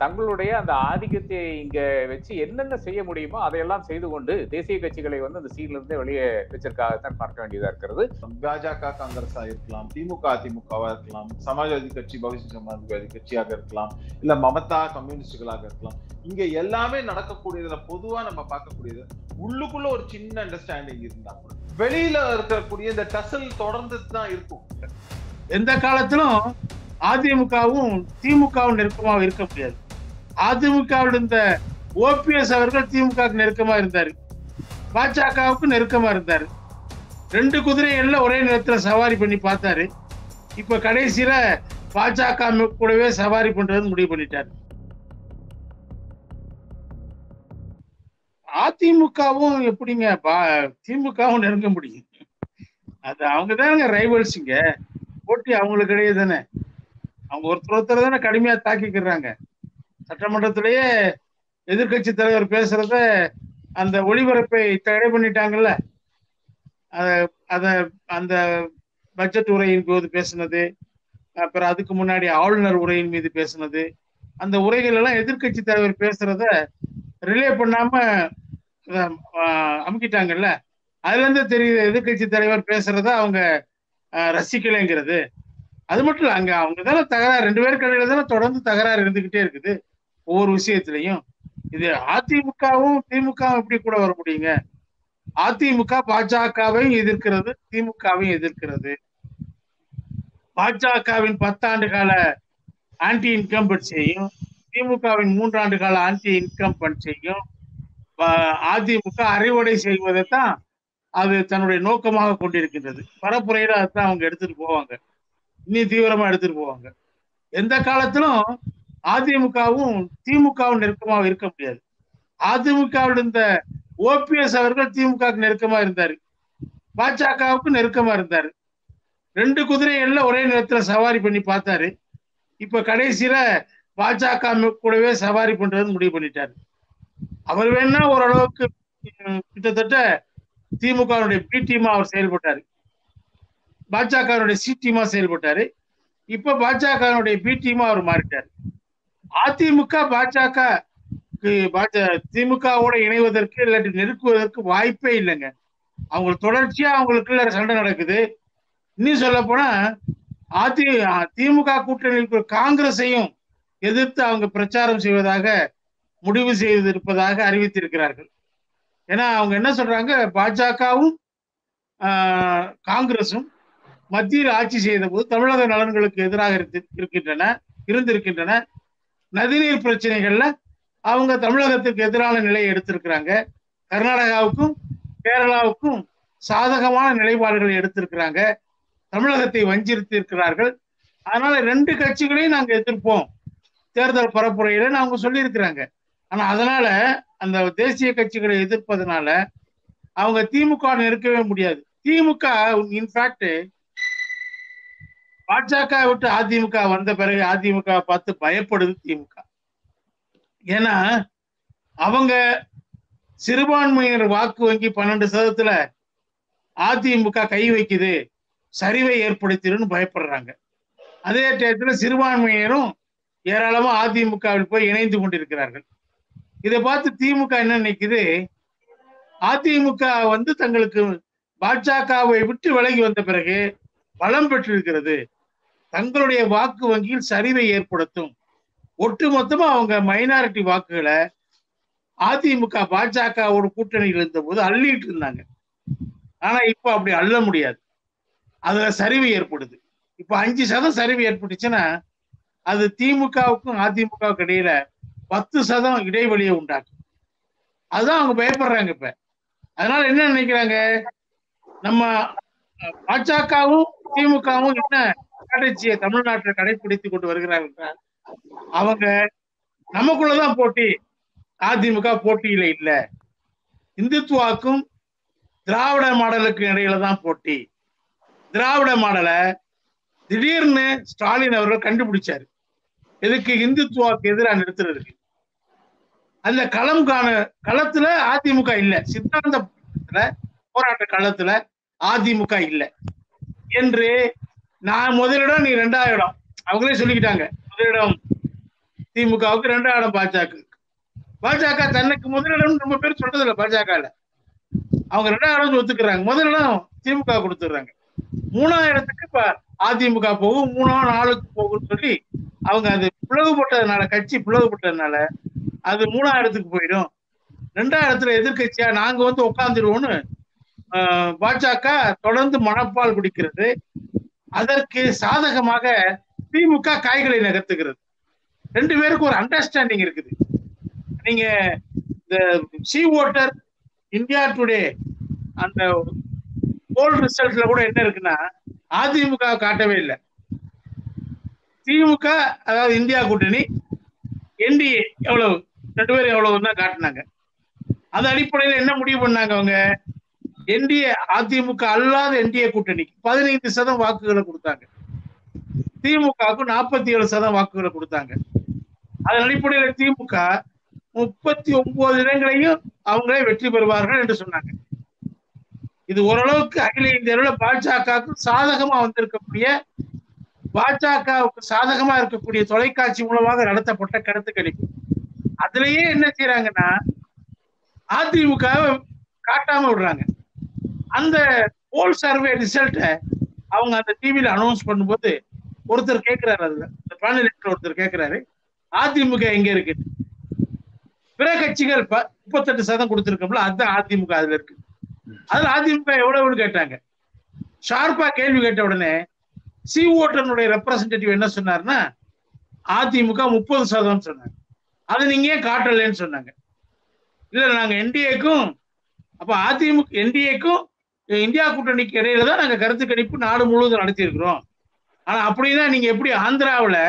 தங்களுடைய அந்த ஆதிக்கத்தை இங்க வச்சு என்னென்ன செய்ய முடியுமோ அதையெல்லாம் செய்து கொண்டு தேசிய கட்சிகளை வந்து அந்த சீன்ல இருந்தே வெளியே வச்சிருக்காகத்தான் பார்க்க வேண்டியதா இருக்கிறது. பாஜக காங்கிரஸா இருக்கலாம் திமுக அதிமுகவா இருக்கலாம் சமாஜ்வாதி கட்சி பகுஜன் சமாஜ்வாதி கட்சியாக இருக்கலாம் இல்ல மமதா கம்யூனிஸ்டுகளாக இருக்கலாம். இங்க எல்லாமே நடக்கக்கூடியதுல பொதுவா நம்ம பார்க்கக்கூடியது உள்ளுக்குள்ள ஒரு சின்ன அண்டர்ஸ்டாண்டிங் இருந்தா கூட வெளியில இருக்கக்கூடிய இந்த டசல் தொடர்ந்து தான் இருக்கும். எந்த காலத்திலும் அதிமுகவும் திமுகவும் நெருக்கமாக இருக்க முடியாது. அதிமுகவில் இந்த ஓபிஎஸ் அவர்கள் திமுகவுக்கு நெருக்கமா இருந்தாரு. பாஜகவுக்கு நெருக்கமா இருந்தாரு. ரெண்டு குதிரைகள்ல ஒரே நேரத்துல சவாரி பண்ணி பார்த்தாரு. இப்ப கடைசியில பாஜக கூடவே சவாரி பண்றது முடிவு பண்ணிட்டாரு. அதிமுகவும் எப்படிங்க? பா- திமுகவும் நெருங்க முடியும். அது அவங்க தானங்க ரைவல்ஸுங்க போட்டி அவங்களுக்கு இடையே தானே. அவங்க ஒருத்தர் ஒருத்தர் தானே கடுமையா தாக்கிக்கிறாங்க. சட்டமன்றத்திலேயே எதிர்க்கட்சி தலைவர் பேசுறத அந்த ஒளிபரப்பை தடை பண்ணிட்டாங்கல்ல? அத அந்த பட்ஜெட் உரையின் போது பேசினது அப்புறம் அதுக்கு முன்னாடி ஆளுநர் உரையின் மீது பேசினது அந்த உரைகள் எல்லாம் எதிர்க்கட்சி தலைவர் பேசுறத ரிலே பண்ணாம அமுக்கிட்டாங்கல்ல? அதுல இருந்து தெரியுது எதிர்க்கட்சி தலைவர் பேசுறத அவங்க ரசிக்கலைங்கிறது. அது மட்டும் இல்ல அங்க அவங்க தானே தகராறு ரெண்டு பேருக்கு இடையில தானே தொடர்ந்து தகராறு இருந்துகிட்டே இருக்குது. ஒவ்வொரு விஷயத்திலையும். இது அதிமுகவும் திமுகவும் எப்படி கூட வர முடியுங்க? அதிமுக பாஜகவையும் எதிர்க்கிறது திமுகவையும் எதிர்க்கிறது. பாஜகவின் பத்தாண்டு கால ஆன்டி இன்கம் செய்யும் திமுகவின் மூன்றாண்டு கால ஆன்டி இன்கம் செய்யும். அதிமுக அறுவடை செய்வதைத்தான் அது தன்னுடைய நோக்கமாக கொண்டிருக்கின்றது. பரப்புரையில அதான் அவங்க எடுத்துட்டு போவாங்க. இன்னும் தீவிரமா எடுத்துட்டு போவாங்க. எந்த காலத்திலும் அதிமுகவும் திமுகவும் நெருக்கமாக இருக்க முடியாது. அதிமுகவில் இருந்த ஓபிஎஸ் அவர்கள் திமுகவுக்கு நெருக்கமா இருந்தாரு. பாஜகவுக்கு நெருக்கமா இருந்தாரு. ரெண்டு குதிரைகள்ல ஒரே நேரத்துல சவாரி பண்ணி பார்த்தாரு. இப்ப கடைசியில பாஜக கூடவே சவாரி பண்றதுன்னு முடிவு பண்ணிட்டாரு. அவர் வேணா ஓரளவுக்கு கிட்டத்தட்ட திமுகவுடைய பி டீமா அவர் செயல்பட்டாரு. பாஜகவுடைய சி டீமா செயல்பட்டாரு. இப்ப பாஜகவுடைய பி டீமா அவர் மாறிட்டாரு. அதிமுக பாஜக திமுகவோட இணைவதற்கு இல்லாட்டி நெருக்குவதற்கு வாய்ப்பே இல்லைங்க. அவங்களுக்கு தொடர்ச்சியா அவங்களுக்குள்ள சண்டை நடக்குது. இன்னும் சொல்ல போனா அதி திமுக கூட்டணியில் காங்கிரஸையும் எதிர்த்து அவங்க பிரச்சாரம் செய்வதாக முடிவு செய்திருப்பதாக அறிவித்திருக்கிறார்கள். ஏன்னா அவங்க என்ன சொல்றாங்க? பாஜகவும் ஆஹ், காங்கிரசும் மத்தியில் ஆட்சி செய்த போது தமிழக நலன்களுக்கு எதிராக இருக்கின்றன இருந்திருக்கின்றன. நதிநீர் பிரச்சனைகள்ல அவங்க தமிழகத்துக்கு எதிரான நிலையை எடுத்திருக்கிறாங்க. கர்நாடகாவுக்கும் கேரளாவுக்கும் சாதகமான நிலைப்பாடுகளை எடுத்திருக்கிறாங்க. தமிழகத்தை வஞ்சிருத்தி இருக்கிறார்கள் அதனால ரெண்டு கட்சிகளையும் நாங்க எதிர்ப்போம். தேர்தல் பரப்புரையில அவங்க சொல்லியிருக்கிறாங்க. ஆனா அதனால அந்த தேசிய கட்சிகளை எதிர்ப்பதனால அவங்க திமுக நெருக்கவே முடியாது. திமுக இன்ஃபேக்ட் பாஜக விட்டு அதிமுக வந்த பிறகு அதிமுக பார்த்து பயப்படுது திமுக. ஏன்னா அவங்க சிறுபான்மையினர் வாக்கு வங்கி பன்னெண்டு சதத்துல அதிமுக கை வைக்குது சரிவை ஏற்படுத்திடுன்னு பயப்படுறாங்க. அதே டயத்துல சிறுபான்மையினரும் ஏராளமா அதிமுகவில் போய் இணைந்து கொண்டிருக்கிறார்கள். இதை பார்த்து திமுக என்ன நினைக்குது? அதிமுக வந்து தங்களுக்கு பாஜகவை விட்டு விலகி வந்த பிறகு பலம் பெற்றிருக்கிறது. தங்களுடைய வாக்கு வங்கியில் சரிவை ஏற்படுத்தும். ஒட்டுமொத்தமா அவங்க மைனாரிட்டி வாக்குகளை அதிமுக பாஜகவோட கூட்டணியில் இருந்த போது அள்ளிட்டு இருந்தாங்க. ஆனா இப்ப அப்படி அள்ள முடியாது. அதுல சரிவு ஏற்படுது. இப்ப அஞ்சு சதம் சரிவு ஏற்பட்டுச்சுன்னா அது திமுகவுக்கும் அதிமுகவுக்கும் இடையில பத்து சதம் இடைவெளியை உண்டாக்கும். அதுதான் அவங்க பயப்படுறாங்க இப்ப. அதனால என்ன நினைக்கிறாங்க? நம்ம பாஜகவும் திமுகவும் என்ன ஸ்ட்ராட்டஜியை தமிழ்நாட்டில் கடைபிடித்து கொண்டு வருகிறார்கள் என்றால் அவங்க நமக்குள்ளதான் போட்டி. அதிமுக போட்டியில இல்ல. இந்துத்துவாக்கும் திராவிட மாடலுக்கு இடையில தான் போட்டி. திராவிட மாடலை திடீர்னு ஸ்டாலின் அவர்கள் கண்டுபிடிச்சாரு. எதுக்கு? இந்துத்துவாக்கு எதிராக நிறுத்துறதுக்கு. அந்த களம் காண களத்துல அதிமுக இல்ல. சித்தாந்த போராட்ட களத்துல அதிமுக இல்ல. என்று நான் முதலிடம் நீ ரெண்டாவது இடம். அவங்களே சொல்லிக்கிட்டாங்க. முதலிடம் திமுகவுக்கு ரெண்டாம் இடம் பாஜக பாஜக தன்னுக்கு முதலிடம் ரொம்ப பேர் சொல்றது இல்லை பாஜகல. அவங்க ரெண்டாம் இடம் ஒத்துக்கிறாங்க. முதலிடம் திமுக கொடுத்துடுறாங்க. மூணாயிரத்துக்கு இப்ப அதிமுக போகும் மூணாம் நாளுக்கு போகும்னு சொல்லி அவங்க அது பிளவுபட்டதுனால கட்சி பிளவுபட்டதுனால அது மூணாயிரத்துக்கு போயிடும். ரெண்டாயிரத்துல எதிர்கட்சியா நாங்க வந்து உட்காந்துருவோம்னு பாஜக தொடர்ந்து மணப்பால் குடிக்கிறது அதற்கு சாதகமாக திமுக காய்களை நகர்த்துகிறது. ரெண்டு பேருக்கும் ஒரு அண்டர்ஸ்டாண்டிங் இருக்குது. நீங்க இந்த சி ஓட்டர் இந்தியா டுடே அந்த போல் ரிசல்ட்ல கூட என்ன இருக்குன்னா அதிமுக காட்டவே இல்லை. திமுக அதாவது இந்தியா கூட்டணி என்டிஏ எவ்வளவு ரெண்டு பேரும் எவ்வளவுன்னா காட்டினாங்க. அது அடிப்படையில் என்ன முடிவு பண்ணாங்க அவங்க? என்டிஏ அதிமுக அல்லாத என்டிஏ கூட்டணிக்கு பதினைந்து சதம் வாக்குகளை கொடுத்தாங்க. திமுகவுக்கு நாற்பத்தி ஏழு சதம் வாக்குகளை கொடுத்தாங்க. அதன் அடிப்படையில் திமுக முப்பத்தி ஒன்பது இடங்களையும் அவங்களே வெற்றி பெறுவார்கள் என்று சொன்னாங்க. இது ஓரளவுக்கு அகில இந்திய அளவில் பாஜகவுக்கு சாதகமா வந்திருக்கக்கூடிய பாஜகவுக்கு சாதகமா இருக்கக்கூடிய தொலைக்காட்சி மூலமாக நடத்தப்பட்ட கருத்து கணிப்பு அதுலயே என்ன செய்யறாங்கன்னா அதிமுக காட்டாம விடுறாங்க. அந்த போல் சர்வே ரிசல்ட்டை அவங்க அந்த டிவியில அனௌன்ஸ் பண்ணும்போது ஒருத்தர் கேட்கிறாரு அதுல. இந்த பேனலிஸ்ட் ஒருத்தர் கேட்கிறாரு அதிமுக எங்க இருக்கு? பிற கட்சிகள் முப்பத்தெட்டு சதம் கொடுத்துருக்கோம்ல அதுதான் அதிமுக அதுல இருக்கு. அதுல அதிமுக எவ்வளவுன்னு கேட்டாங்க. ஷார்ப்பா கேள்வி கேட்ட உடனே சி ஓட்டனுடைய ரெப்ரசன்டேட்டிவ் என்ன சொன்னார்னா அதிமுக முப்பது சதம் சொன்னாங்க அதை நீங்க ஏன் காட்டலன்னு சொன்னாங்க. இல்ல நாங்க என்டிஏக்கும் அப்ப அதிமுக என்டிஏக்கும் இந்தியா கூட்டணிக்கு இடையில தான் நாங்கள் கருத்து கணிப்பு நாடு முழுவதும் நடத்தியிருக்கிறோம். ஆனால் அப்படிதான் நீங்கள் எப்படி ஆந்திராவில்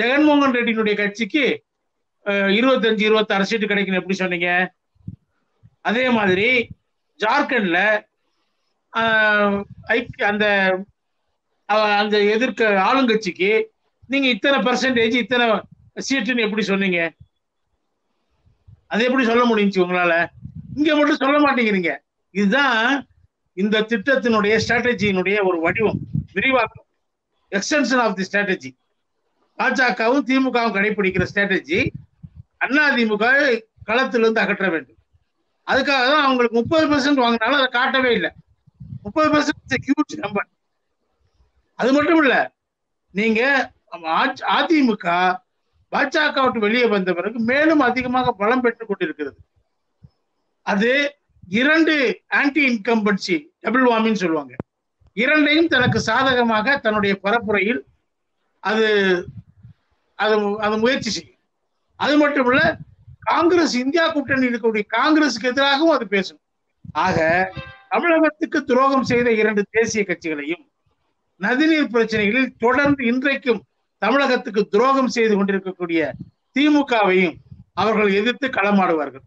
ஜெகன்மோகன் ரெட்டியினுடைய கட்சிக்கு இருபத்தஞ்சு இருபத்தாறு சீட்டு கிடைக்கணும் எப்படி சொன்னீங்க? அதே மாதிரி ஜார்க்கண்ட்ல அந்த அந்த எதிர்க்க ஆளுங்கட்சிக்கு நீங்க இத்தனை பர்சன்டேஜ் இத்தனை சீட்டுன்னு எப்படி சொன்னீங்க? அது எப்படி சொல்ல முடிஞ்சு உங்களால? இங்க மட்டும் சொல்ல மாட்டேங்கிறீங்க. இதுதான் இந்த திட்டத்தினுடைய ஸ்ட்ராட்டஜியினுடைய ஒரு வடிவம் விரிவாக்கம் எக்ஸ்டென்ஷன் ஆஃப் தி ஸ்ட்ராட்டஜி பாஜகவும் திமுகவும் கடைபிடிக்கிற ஸ்ட்ராட்டஜி அண்ணா திமுக களத்திலிருந்து அகற்ற வேண்டும். அதுக்காக தான் அவங்களுக்கு முப்பது பெர்சன்ட் வாங்கினாலும் அதை காட்டவே இல்லை. முப்பது பெர்சன்ட் ஹியூஜ் நம்பர் அது மட்டும் இல்ல நீங்க அதிமுக பாஜக விட்டு வெளியே வந்த பிறகு மேலும் அதிகமாக பலம் பெற்றுக் கொண்டிருக்கிறது. அது இரண்டு ஆன்டி இன்கம்பன்சி டபுள் வாமின்னு சொல்லுவாங்க. இரண்டையும் தனக்கு சாதகமாக தன்னுடைய பரப்புரையில் அது அது அது முயற்சி செய்யும். அது மட்டும் இல்ல காங்கிரஸ் இந்தியா கூட்டணி இருக்கக்கூடிய காங்கிரஸுக்கு எதிராகவும் அது பேசும் ஆக தமிழகத்துக்கு துரோகம் செய்த இரண்டு தேசிய கட்சிகளையும் நதிநீர் பிரச்சனைகளில் தொடர்ந்து இன்றைக்கும் தமிழகத்துக்கு துரோகம் செய்து கொண்டிருக்கக்கூடிய திமுகவையும் அவர்கள் எதிர்த்து களமாடுவார்கள்.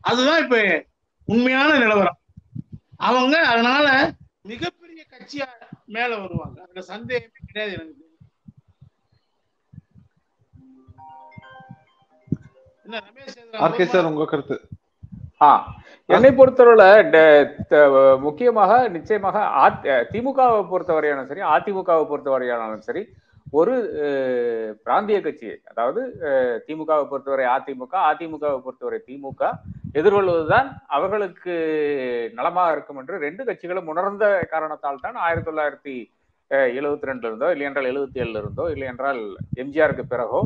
அதுதான் இப்ப உண்மையான நிலவரம். அவங்க அதனால மிகப்பெரிய கட்சியா மேல வருவாங்க. அதுல சந்தேகமே கிடையாது எனக்கு. என்ன ரமேஷ் சார் உங்க கருத்து? ஆ என்னை பொறுத்தவரையில முக்கியமாக நிச்சயமாக திமுகவை பொறுத்தவரையானாலும் சரி அதிமுகவை பொறுத்தவரையானாலும் சரி ஒரு பிராந்திய கட்சி அதாவது திமுகவை பொறுத்தவரை அதிமுக அதிமுகவை பொறுத்தவரை திமுக எதிர்கொள்வதுதான் அவர்களுக்கு நலமாக இருக்கும் என்று ரெண்டு கட்சிகளும் உணர்ந்த காரணத்தால் தான் ஆயிரத்தி தொள்ளாயிரத்தி எழுபத்தி ரெண்டுல இருந்தோ இல்லை என்றால் எழுபத்தி ஏழுல இருந்தோ இல்லை என்றால் எம்ஜிஆருக்கு பிறகோ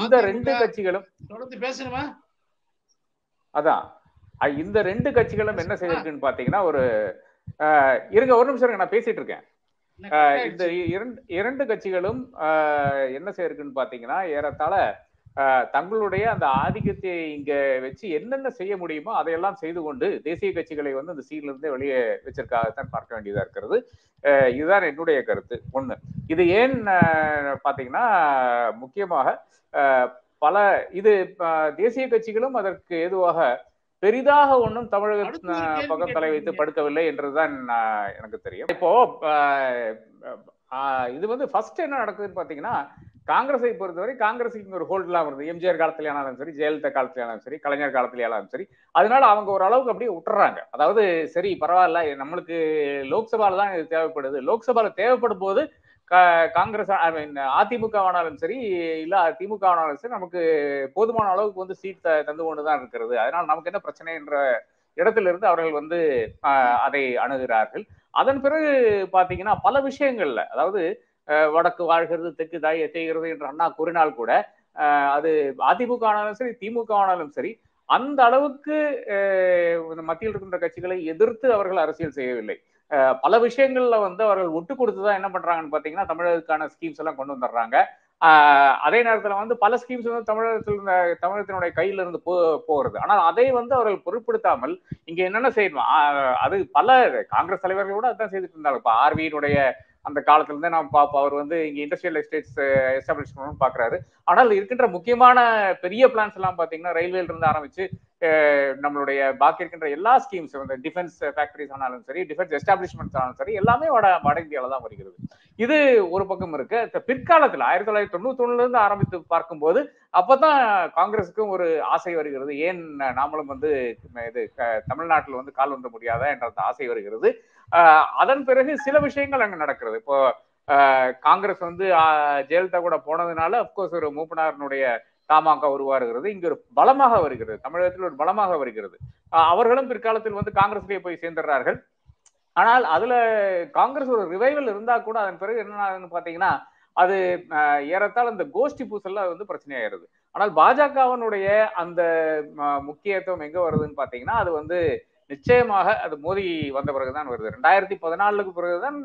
இந்த ரெண்டு கட்சிகளும் தொடர்ந்து பேசணுமா? அதான். இந்த ரெண்டு கட்சிகளும் என்ன செய்திருக்குன்னு பாத்தீங்கன்னா ஒரு இருங்க ஒரு நிமிஷம் நான் பேசிட்டு இருக்கேன். இந்த இரண்டு இரண்டு கட்சிகளும் என்ன செய்யிருக்குன்னு பாத்தீங்கன்னா ஏறத்தாழ தங்களுடைய அந்த ஆதிக்கத்தை இங்க வச்சு என்னென்ன செய்ய முடியுமோ அதையெல்லாம் செய்து கொண்டு தேசிய கட்சிகளை வந்து அந்த சீட்ல இருந்தே வெளியே வச்சிருக்காகத்தான் பார்க்க வேண்டியதா இருக்கிறது. இதுதான் என்னுடைய கருத்து. ஒண்ணு. இது ஏன் பாத்தீங்கன்னா முக்கியமாக பல இது தேசிய கட்சிகளும் அதற்கு ஏதுவாக பெரிதாக ஒன்றும் தமிழக பக்கம் தலை வைத்து படுக்கவில்லை என்றுதான் எனக்கு தெரியும். இப்போ இது வந்து ஃபர்ஸ்ட் என்ன நடக்குதுன்னு பாத்தீங்கன்னா காங்கிரஸை பொறுத்தவரை காங்கிரஸுக்கு ஒரு ஹோல்டெலாம் வருது எம்ஜிஆர் காலத்திலேயானாலும் ஆனாலும் சரி ஜெயலலிதா காலத்திலேயானாலும் சரி கலைஞர் காலத்திலேயானாலும் சரி. அதனால அவங்க ஓரளவுக்கு அப்படியே விட்டுறாங்க. அதாவது சரி பரவாயில்ல நம்மளுக்கு லோக்சபாவில் தான் இது தேவைப்படுது. லோக்சபாவில் தேவைப்படும் போது கா- காங்கிரஸ் ஐ மீன் அதிமுக ஆனாலும் சரி இல்லை திமுக ஆனாலும் சரி நமக்கு போதுமான அளவுக்கு வந்து சீட் தந்து கொண்டு தான் இருக்கிறது. அதனால நமக்கு என்ன பிரச்சனை என்ற இடத்திலிருந்து அவர்கள் வந்து அதை அணுகிறார்கள். அதன் பிறகு பார்த்தீங்கன்னா பல விஷயங்கள்ல அதாவது வடக்கு வாழ்கிறது தெற்கு தாய் செய்கிறது என்று அண்ணா கூறினால் கூட அது அதிமுக ஆனாலும் சரி திமுக ஆனாலும் சரி அந்த அளவுக்கு இந்த மத்தியில் இருக்கின்ற கட்சிகளை எதிர்த்து அவர்கள் அரசியல் செய்யவில்லை. பல விஷயங்கள்ல வந்து அவர்கள் ஒட்டு கொடுத்துதான் என்ன பண்றாங்கன்னு பாத்தீங்கன்னா தமிழகத்துக்கான ஸ்கீம்ஸ் எல்லாம் கொண்டு வந்துடுறாங்க. அதே நேரத்துல வந்து பல ஸ்கீம்ஸ் வந்து தமிழகத்தில் இருந்த தமிழகத்தினுடைய கையில இருந்து போ போகிறது. ஆனால் அதை வந்து அவர்கள் பொருட்படுத்தாமல் இங்க என்னென்ன செய்யணும்? அது பல காங்கிரஸ் தலைவர்கள் கூட அதான் செய்துட்டு இருந்தாங்க. இப்ப ஆர்வியினுடைய அந்த காலத்துல இருந்தே நாம் பார்ப்போம் அவர் வந்து இங்க இண்டஸ்ட்ரியல் எஸ்டேட்ஸ் எஸ்டாப்ளிஷ் பண்ணணும்னு பாக்குறாரு. ஆனால் இருக்கின்ற முக்கியமான பெரிய பிளான்ஸ் எல்லாம் பாத்தீங்கன்னா ரயில்வேல இருந்து ஆரம்பிச்சு நம்மளுடைய பாக்கி இருக்கின்ற எல்லா ஸ்கீம்ஸ் வந்து டிஃபென்ஸ் ஃபேக்டரிஸ் ஆனாலும் சரி டிஃபென்ஸ் எஸ்டாப்ளிஷ்மெண்ட்ஸ் ஆனாலும் சரி எல்லாமே வட வட இந்தியாவில் தான் வருகிறது. இது ஒரு பக்கம் இருக்கு. பிற்காலத்தில் ஆயிரத்தி தொள்ளாயிரத்தி தொண்ணூத்தி இருந்து ஆரம்பித்து பார்க்கும்போது அப்பதான் காங்கிரஸுக்கும் ஒரு ஆசை வருகிறது. ஏன் நாமளும் வந்து இது க- வந்து கால் வந்த முடியாதா என்ற அந்த ஆசை வருகிறது. அதன் பிறகு சில விஷயங்கள் அங்கே நடக்கிறது. இப்போ காங்கிரஸ் வந்து ஜெயலலிதா கூட போனதுனால அப்கோர்ஸ் ஒரு மூப்பனாரனுடைய தமாக உருவாகிறது. இங்க ஒரு பலமாக வருகிறது. தமிழகத்தில் ஒரு பலமாக வருகிறது. அவர்களும் பிற்காலத்தில் வந்து காங்கிரஸ்லேயே போய் சேர்ந்துடுறார்கள். ஆனால் அதுல காங்கிரஸ் ஒரு ரிவைவல் இருந்தா கூட அதன் பிறகு என்ன ஆகுதுன்னு பாத்தீங்கன்னா அது ஆஹ் அந்த கோஷ்டி பூசல்ல வந்து பிரச்சனையாயிருது ஆனால் பாஜகவனுடைய அந்த முக்கியத்துவம் எங்க வருதுன்னு பாத்தீங்கன்னா அது வந்து நிச்சயமாக அது மோடி வந்த பிறகுதான் வருது. ரெண்டாயிரத்தி பதினாலுக்கு பிறகுதான்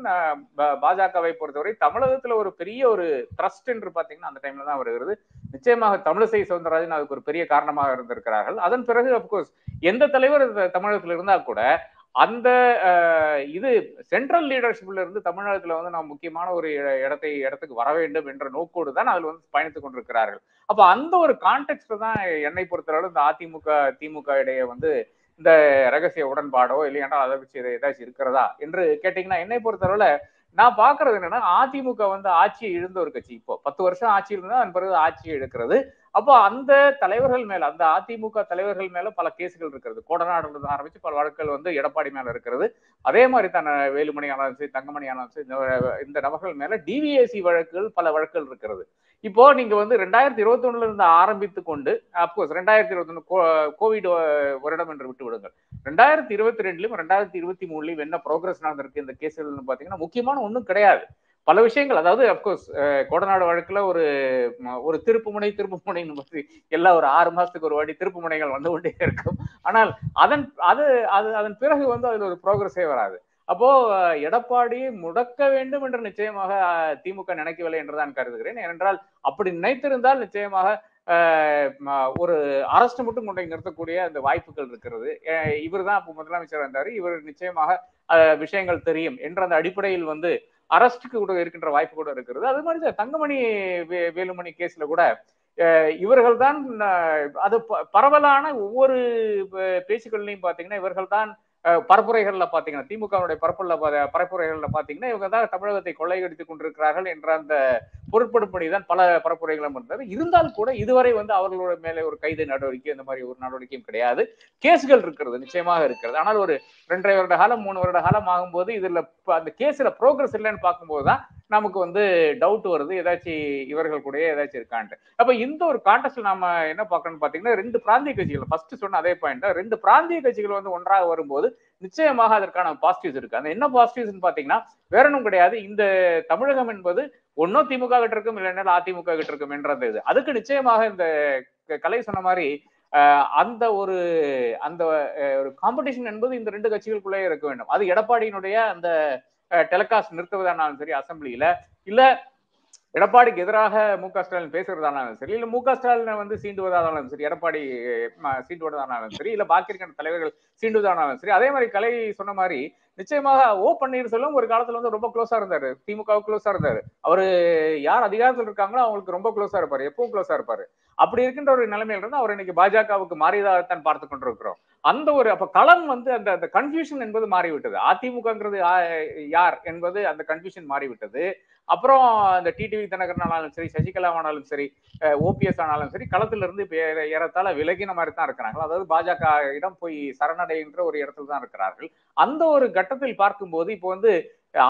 பாஜகவை பொறுத்தவரை தமிழகத்துல ஒரு பெரிய ஒரு ட்ரஸ்ட் என்று பாத்தீங்கன்னா அந்த டைம்ல தான் வருகிறது. நிச்சயமாக தமிழிசை சவுந்தரராஜன் அதுக்கு ஒரு பெரிய காரணமாக இருந்திருக்கிறார்கள். அதன் பிறகு அப்கோர்ஸ் எந்த தலைவர் தமிழகத்துல இருந்தா கூட அந்த இது சென்ட்ரல் லீடர்ஷிப்ல இருந்து தமிழகத்துல வந்து நாம் முக்கியமான ஒரு இடத்தை இடத்துக்கு வர வேண்டும் என்ற நோக்கோடு தான் அதில் வந்து பயணித்துக் கொண்டிருக்கிறார்கள். அப்ப அந்த ஒரு கான்டெக்ட்ல தான் என்னை பொறுத்தளவு இந்த அதிமுக திமுக இடையே வந்து இந்த ரகசிய உடன்பாடோ இல்லையாண்டா அதை வச்சு ஏதாச்சும் இருக்கிறதா? என்று கேட்டீங்கன்னா என்னை பொறுத்தளவுல நான் பாக்குறது என்னன்னா அதிமுக வந்து ஆட்சியை இழந்த ஒரு கட்சி. இப்போ பத்து வருஷம் ஆட்சியில் இருந்தா அதன் பிறகு ஆட்சியை எடுக்கிறது அப்போ அந்த தலைவர்கள் மேல அந்த அதிமுக தலைவர்கள் மேல பல கேசுகள் இருக்கிறது. கோடநாடு ஆரம்பிச்சு பல வழக்குகள் வந்து எடப்பாடி மேல இருக்கிறது. அதே மாதிரி தான் வேலுமணி ஆனாலும் சரி தங்கமணி ஆனாலும் சரி இந்த- இந்த நபர்கள் மேல டிவிஏசி வழக்குகள் பல வழக்குகள் இருக்கிறது. இப்போ நீங்க வந்து ரெண்டாயிரத்தி இருபத்தி ஒண்ணுல இருந்து ஆரம்பித்து கொண்டு அப்கோர்ஸ் ரெண்டாயிரத்தி இருபத்தி ஒண்ணு கோவிட் வருடம் என்று விட்டு விடுங்கள். ரெண்டாயிரத்தி இருபத்தி ரெண்டுலயும் ரெண்டாயிரத்தி இருபத்தி மூணுலயும் என்ன ப்ரோக்ரஸ் நடந்திருக்கு இந்த கேஸ்கள் பாத்தீங்கன்னா முக்கியமான ஒன்றும் கிடையாது. பல விஷயங்கள் அதாவது அப்கோர்ஸ் கொடநாடு வழக்குல ஒரு ஒரு திருப்புமுனை திருப்புமுனைன்னு பத்தி எல்லா ஒரு ஆறு மாசத்துக்கு ஒரு வாட்டி திருப்புமுனைகள் வந்து கொண்டே இருக்கும். ஆனால் அதன் அது அது அதன் பிறகு வந்து அதுல ஒரு ப்ரோக்ரஸே வராது. அப்போ எடப்பாடி எடப்பாடியை முடக்க வேண்டும் என்று நிச்சயமாக திமுக நினைக்கவில்லை என்றுதான் கருதுகிறேன். ஏனென்றால் அப்படி நினைத்திருந்தால் நிச்சயமாக ஒரு அரஸ்ட் மட்டும் கொண்டு நிறுத்தக்கூடிய அந்த வாய்ப்புகள் இருக்கிறது. இவர் தான் அப்போ முதலமைச்சர் வந்தார் இவர் நிச்சயமாக விஷயங்கள் தெரியும் என்ற அந்த அடிப்படையில் வந்து அரஸ்டுக்கு கூட இருக்கின்ற வாய்ப்பு கூட இருக்கிறது. அது மாதிரி தான் தங்கமணி வே- வேலுமணி கேஸ்ல கூட இவர்கள் தான் அது ப- பரவலான ஒவ்வொரு பேச்சுக்கள்லையும் பார்த்தீங்கன்னா இவர்கள் தான் பரப்புரைகள்ல பாத்தீங்கன்னா திமுகவுடைய பரப்புள்ள பரப்புரைகள்ல பாத்தீங்கன்னா இவங்க தான் தமிழகத்தை கொள்ளையடித்துக் கொண்டிருக்கிறார்கள் என்ற அந்த பொருட்படும்படி தான் பல பரப்புரைகளும் இருந்தது இருந்தால் கூட இதுவரை வந்து அவர்களோட மேலே ஒரு கைது நடவடிக்கை இந்த மாதிரி ஒரு நடவடிக்கையும் கிடையாது. கேஸ்கள் இருக்கிறது நிச்சயமாக இருக்கிறது. ஆனால் ஒரு ரெண்டரை வருட காலம் மூணு வருட காலம் ஆகும்போது இதுல அந்த கேஸ்ல ப்ரோக்ரஸ் இல்லைன்னு பார்க்கும்போது தான் நமக்கு வந்து டவுட் வருது. ஏதாச்சும் இவர்கள் கூட ஏதாச்சும் இருக்கான்ட்டு. அப்ப இந்த ஒரு கான்டெஸ்ட்ல நாம என்ன பார்க்கணும்னு பாத்தீங்கன்னா ரெண்டு பிராந்திய கட்சிகள் ஃபர்ஸ்ட் சொன்ன அதே பாயிண்ட் ரெண்டு பிராந்திய கட்சிகள் வந்து ஒன்றாக வரும்போது நிச்சயமாக அதற்கான பாசிட்டிவ்ஸ் இருக்கு. அந்த என்ன பாசிட்டிவ்ஸ் பாத்தீங்கன்னா வேற ஒன்றும் கிடையாது. இந்த தமிழகம் என்பது ஒன்னோ திமுக கிட்ட இருக்கும் இல்லைன்னா அதிமுக கிட்ட இருக்கும் என்ற இது. அதுக்கு நிச்சயமாக இந்த க- கலை சொன்ன மாதிரி அந்த ஒரு அந்த ஒரு காம்படிஷன் என்பது இந்த ரெண்டு கட்சிகளுக்குள்ளே இருக்க வேண்டும். அது எடப்பாடியினுடைய அந்த டெலிகாஸ்ட் நிறுத்துவதானாலும் சரி அசம்பிளியில இல்ல எடப்பாடிக்கு எதிராக மு க ஸ்டாலின் பேசுறதானாலும் சரி இல்ல மு க ஸ்டாலினை வந்து சீண்டுவதானாலும் சரி எடப்பாடி சீண்டுவதானாலும் சரி இல்ல பாக்கி இருக்கிற தலைவர்கள் சீண்டுவதானாலும் சரி அதே மாதிரி கலை சொன்ன மாதிரி நிச்சயமாக ஓ பன்னீர்செல்வம் ஒரு காலத்துல வந்து ரொம்ப க்ளோஸா இருந்தாரு. திமுக க்ளோஸா இருந்தாரு. அவரு யார் அதிகாரத்தில் இருக்காங்களோ அவங்களுக்கு ரொம்ப க்ளோஸா இருப்பாரு. எப்பவும் க்ளோஸா இருப்பாரு. அப்படி இருக்கின்ற ஒரு நிலைமையில இருந்து அவர் இன்னைக்கு பாஜகவுக்கு மாறியதாகத்தான் பார்த்து கொண்டிருக்கிறோம். அந்த ஒரு அப்ப களம் வந்து அந்த அந்த கன்ஃபியூஷன் என்பது மாறிவிட்டது. அதிமுகங்கிறது யார் என்பது அந்த கன்ஃபியூஷன் மாறிவிட்டது. அப்புறம் அந்த டிடிவி தினகரன் ஆனாலும் சரி சசிகலா ஆனாலும் சரி ஓபிஎஸ் ஆனாலும் சரி களத்துல இருந்து ஏற- ஏறத்தாழ விலகின மாதிரி தான் இருக்கிறாங்க அதாவது பாஜக இடம் போய் சரணடைகின்ற ஒரு இடத்துல தான் இருக்கிறார்கள். அந்த ஒரு கட்டத்தில் பார்க்கும்போது இப்போ வந்து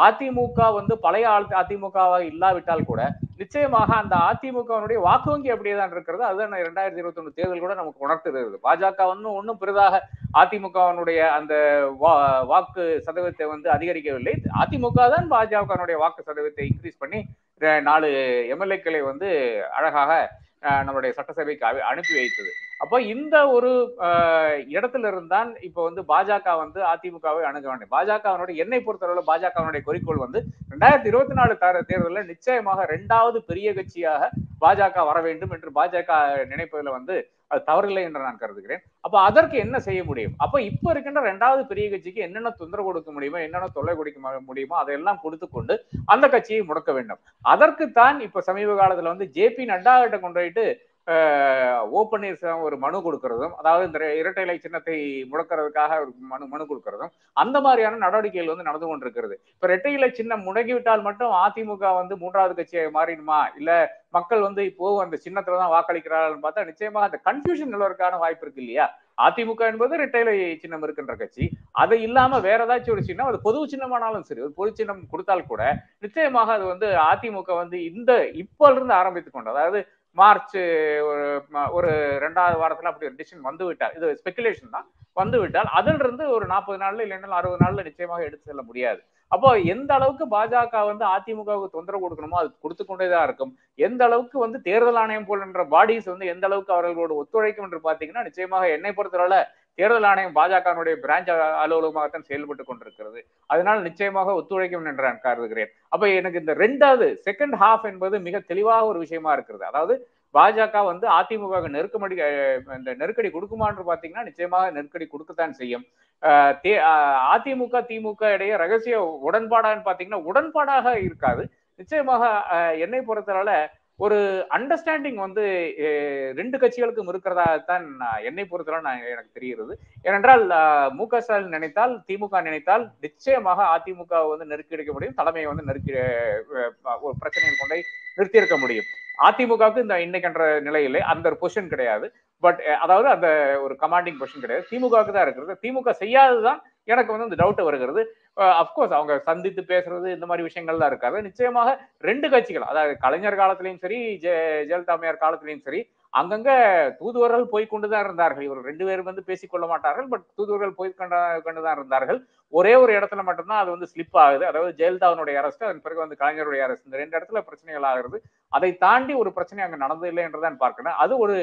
அதிமுக வந்து பழைய அதிமுகவாக இல்லாவிட்டால் கூட நிச்சயமாக அந்த அதிமுகவினுடைய வாக்கு வங்கி அப்படியே தான் இருக்கிறது. அதுதான் இரண்டாயிரத்தி இருபத்தி ஒண்ணு தேர்தல் கூட நமக்கு உணர்த்துகிறது. பாஜக வந்து ஒன்றும் பெரிதாக அதிமுகவினுடைய அந்த வா- வாக்கு சதவீதத்தை வந்து அதிகரிக்கவில்லை. அதிமுக தான் பாஜகவினுடைய வாக்கு சதவீதத்தை இன்க்ரீஸ் பண்ணி நாலு எம்எல்ஏக்களை வந்து அழகாக நம்முடைய நம்மளுடைய சட்டசபைக்கு அனுப்பி வைத்தது. அப்போ இந்த ஒரு அஹ், இடத்துல இருந்தான் இப்போ வந்து பாஜக வந்து அதிமுகவை அணுக வேண்டும். பாஜகவினுடைய என்னை பொறுத்தளவு பாஜகவினுடைய குறிக்கோள் வந்து ரெண்டாயிரத்தி இருபத்தி நாலு தேர்தலில் நிச்சயமாக ரெண்டாவது பெரிய கட்சியாக பாஜக வர வேண்டும் என்று பாஜக நினைப்பதில் வந்து அது தவறில்லை என்று நான் கருதுகிறேன். அப்ப அதற்கு என்ன செய்ய முடியும்? அப்ப இப்ப இருக்கின்ற ரெண்டாவது பெரிய கட்சிக்கு என்னென்ன தொந்தரவு கொடுக்க முடியுமோ என்னென்ன தொல்லை கொடுக்க முடியுமோ அதையெல்லாம் கொடுத்து கொண்டு அந்த கட்சியை முடக்க வேண்டும். அதற்குத்தான் இப்ப சமீப காலத்துல வந்து ஜே பி நட்டா கிட்ட கொண்டு போயிட்டு ஓ பன்னீர்செல்வம் ஒரு மனு கொடுக்கறதும் அதாவது இந்த இரட்டை இலை சின்னத்தை முடக்கிறதுக்காக ஒரு மனு மனு கொடுக்கறதும் அந்த மாதிரியான நடவடிக்கைகள் வந்து நடந்து கொண்டிருக்கிறது. இப்ப இரட்டை இலை சின்னம் முடங்கிவிட்டால் மட்டும் அதிமுக வந்து மூன்றாவது கட்சியை மாறிடுமா? இல்ல மக்கள் வந்து இப்போ அந்த சின்னத்துல தான் வாக்களிக்கிறார்கள் பார்த்தா நிச்சயமாக அந்த கன்ஃபியூஷன் நிலவரக்கான வாய்ப்பு இருக்கு இல்லையா? அதிமுக என்பது இரட்டைலை சின்னம் இருக்கின்ற கட்சி. அது இல்லாம வேற ஏதாச்சும் ஒரு சின்னம் அது பொது சின்னமானாலும் சரி ஒரு பொது சின்னம் கொடுத்தால் கூட நிச்சயமாக அது வந்து அதிமுக வந்து இந்த இப்போ இருந்து ஆரம்பித்துக் கொண்டு அதாவது மார்ச் ஒரு ஒரு ரெண்டாவது வாரத்துல அப்படி ஒரு டிசிஷன் வந்து விட்டார். இது ஸ்பெகுலேஷன் தான். வந்து விட்டால் அதில் இருந்து ஒரு நாற்பது நாள்ல இல்லைன்னா அறுபது நாள்ல நிச்சயமாக எடுத்து செல்ல முடியாது. அப்போ எந்த அளவுக்கு பாஜக வந்து அதிமுகவுக்கு தொந்தரவு கொடுக்கணுமோ அது கொடுத்து கொண்டேதான் இருக்கும். எந்த அளவுக்கு வந்து தேர்தல் ஆணையம் போன்ற பாடிஸ் வந்து எந்த அளவுக்கு அவர்களோடு ஒத்துழைக்கும் என்று பாத்தீங்கன்னா நிச்சயமாக என்னை பொறுத்தவரை தேர்தல் ஆணையம் பாஜகனுடைய பிரான்ச் அலுவலகமாகத்தான் செயல்பட்டு கொண்டிருக்கிறது. அதனால் நிச்சயமாக ஒத்துழைக்கும் என்று நான் கருதுகிறேன். அப்ப எனக்கு இந்த ரெண்டாவது செகண்ட் ஹாஃப் என்பது மிக தெளிவாக ஒரு விஷயமா இருக்கிறது. அதாவது பாஜக வந்து அதிமுக நெருக்கமடி இந்த நெருக்கடி கொடுக்குமான்னு பாத்தீங்கன்னா நிச்சயமாக நெருக்கடி கொடுக்கத்தான் செய்யும். தே- அதிமுக திமுக இடையே ரகசிய உடன்பாடான்னு பாத்தீங்கன்னா உடன்பாடாக இருக்காது. நிச்சயமாக என்னை பொறுத்தவரை ஒரு அண்டர்ஸ்டாண்டிங் வந்து ரெண்டு கட்சிகளுக்கும் இருக்கிறதாகத்தான் நான் என்னை பொறுத்தவரை நான் எனக்கு தெரிகிறது. ஏனென்றால் மு க ஸ்டாலின் நினைத்தால் திமுக நினைத்தால் நிச்சயமாக அதிமுக வந்து நெருக்கி எடுக்க முடியும் தலைமையை வந்து நெருக்கி ஒரு பிரச்சனையில் கொண்டை நிறுத்தியிருக்க முடியும். அதிமுகவுக்கு இந்த இன்னைக்குன்ற நிலையிலே அந்த ஒரு பொசிஷன் கிடையாது. பட் அதாவது அந்த ஒரு கமாண்டிங் பொசிஷன் கிடையாது. திமுகவுக்கு தான் இருக்கிறது. திமுக செய்யாததுதான் எனக்கு வந்து அந்த டவுட் வருகிறது. அப்கோர்ஸ் அவங்க சந்தித்து பேசுறது இந்த மாதிரி விஷயங்கள் தான் இருக்காது. நிச்சயமாக ரெண்டு கட்சிகள் அதாவது கலைஞர் காலத்திலையும் சரி ஜெ ஜெயலலிதாமையார் காலத்திலையும் சரி அங்கங்க தூதுவர்கள் போய் கொண்டுதான் இருந்தார்கள். இவர் ரெண்டு பேரும் வந்து பேசிக்கொள்ள மாட்டார்கள் பட் தூதுவர்கள் போய் கொண்டு கொண்டுதான் இருந்தார்கள். ஒரே ஒரு இடத்துல மட்டும்தான் அது வந்து ஸ்லிப் ஆகுது. அதாவது ஜெயலலிதாவினுடைய அரசு அதன் பிறகு வந்து கலைஞருடைய அரசு. இந்த ரெண்டு இடத்துல பிரச்சனைகள் ஆகிறது. அதை தாண்டி ஒரு பிரச்சனை அங்க நடந்ததில்லை என்றுதான் பார்க்கணும். அது ஒரு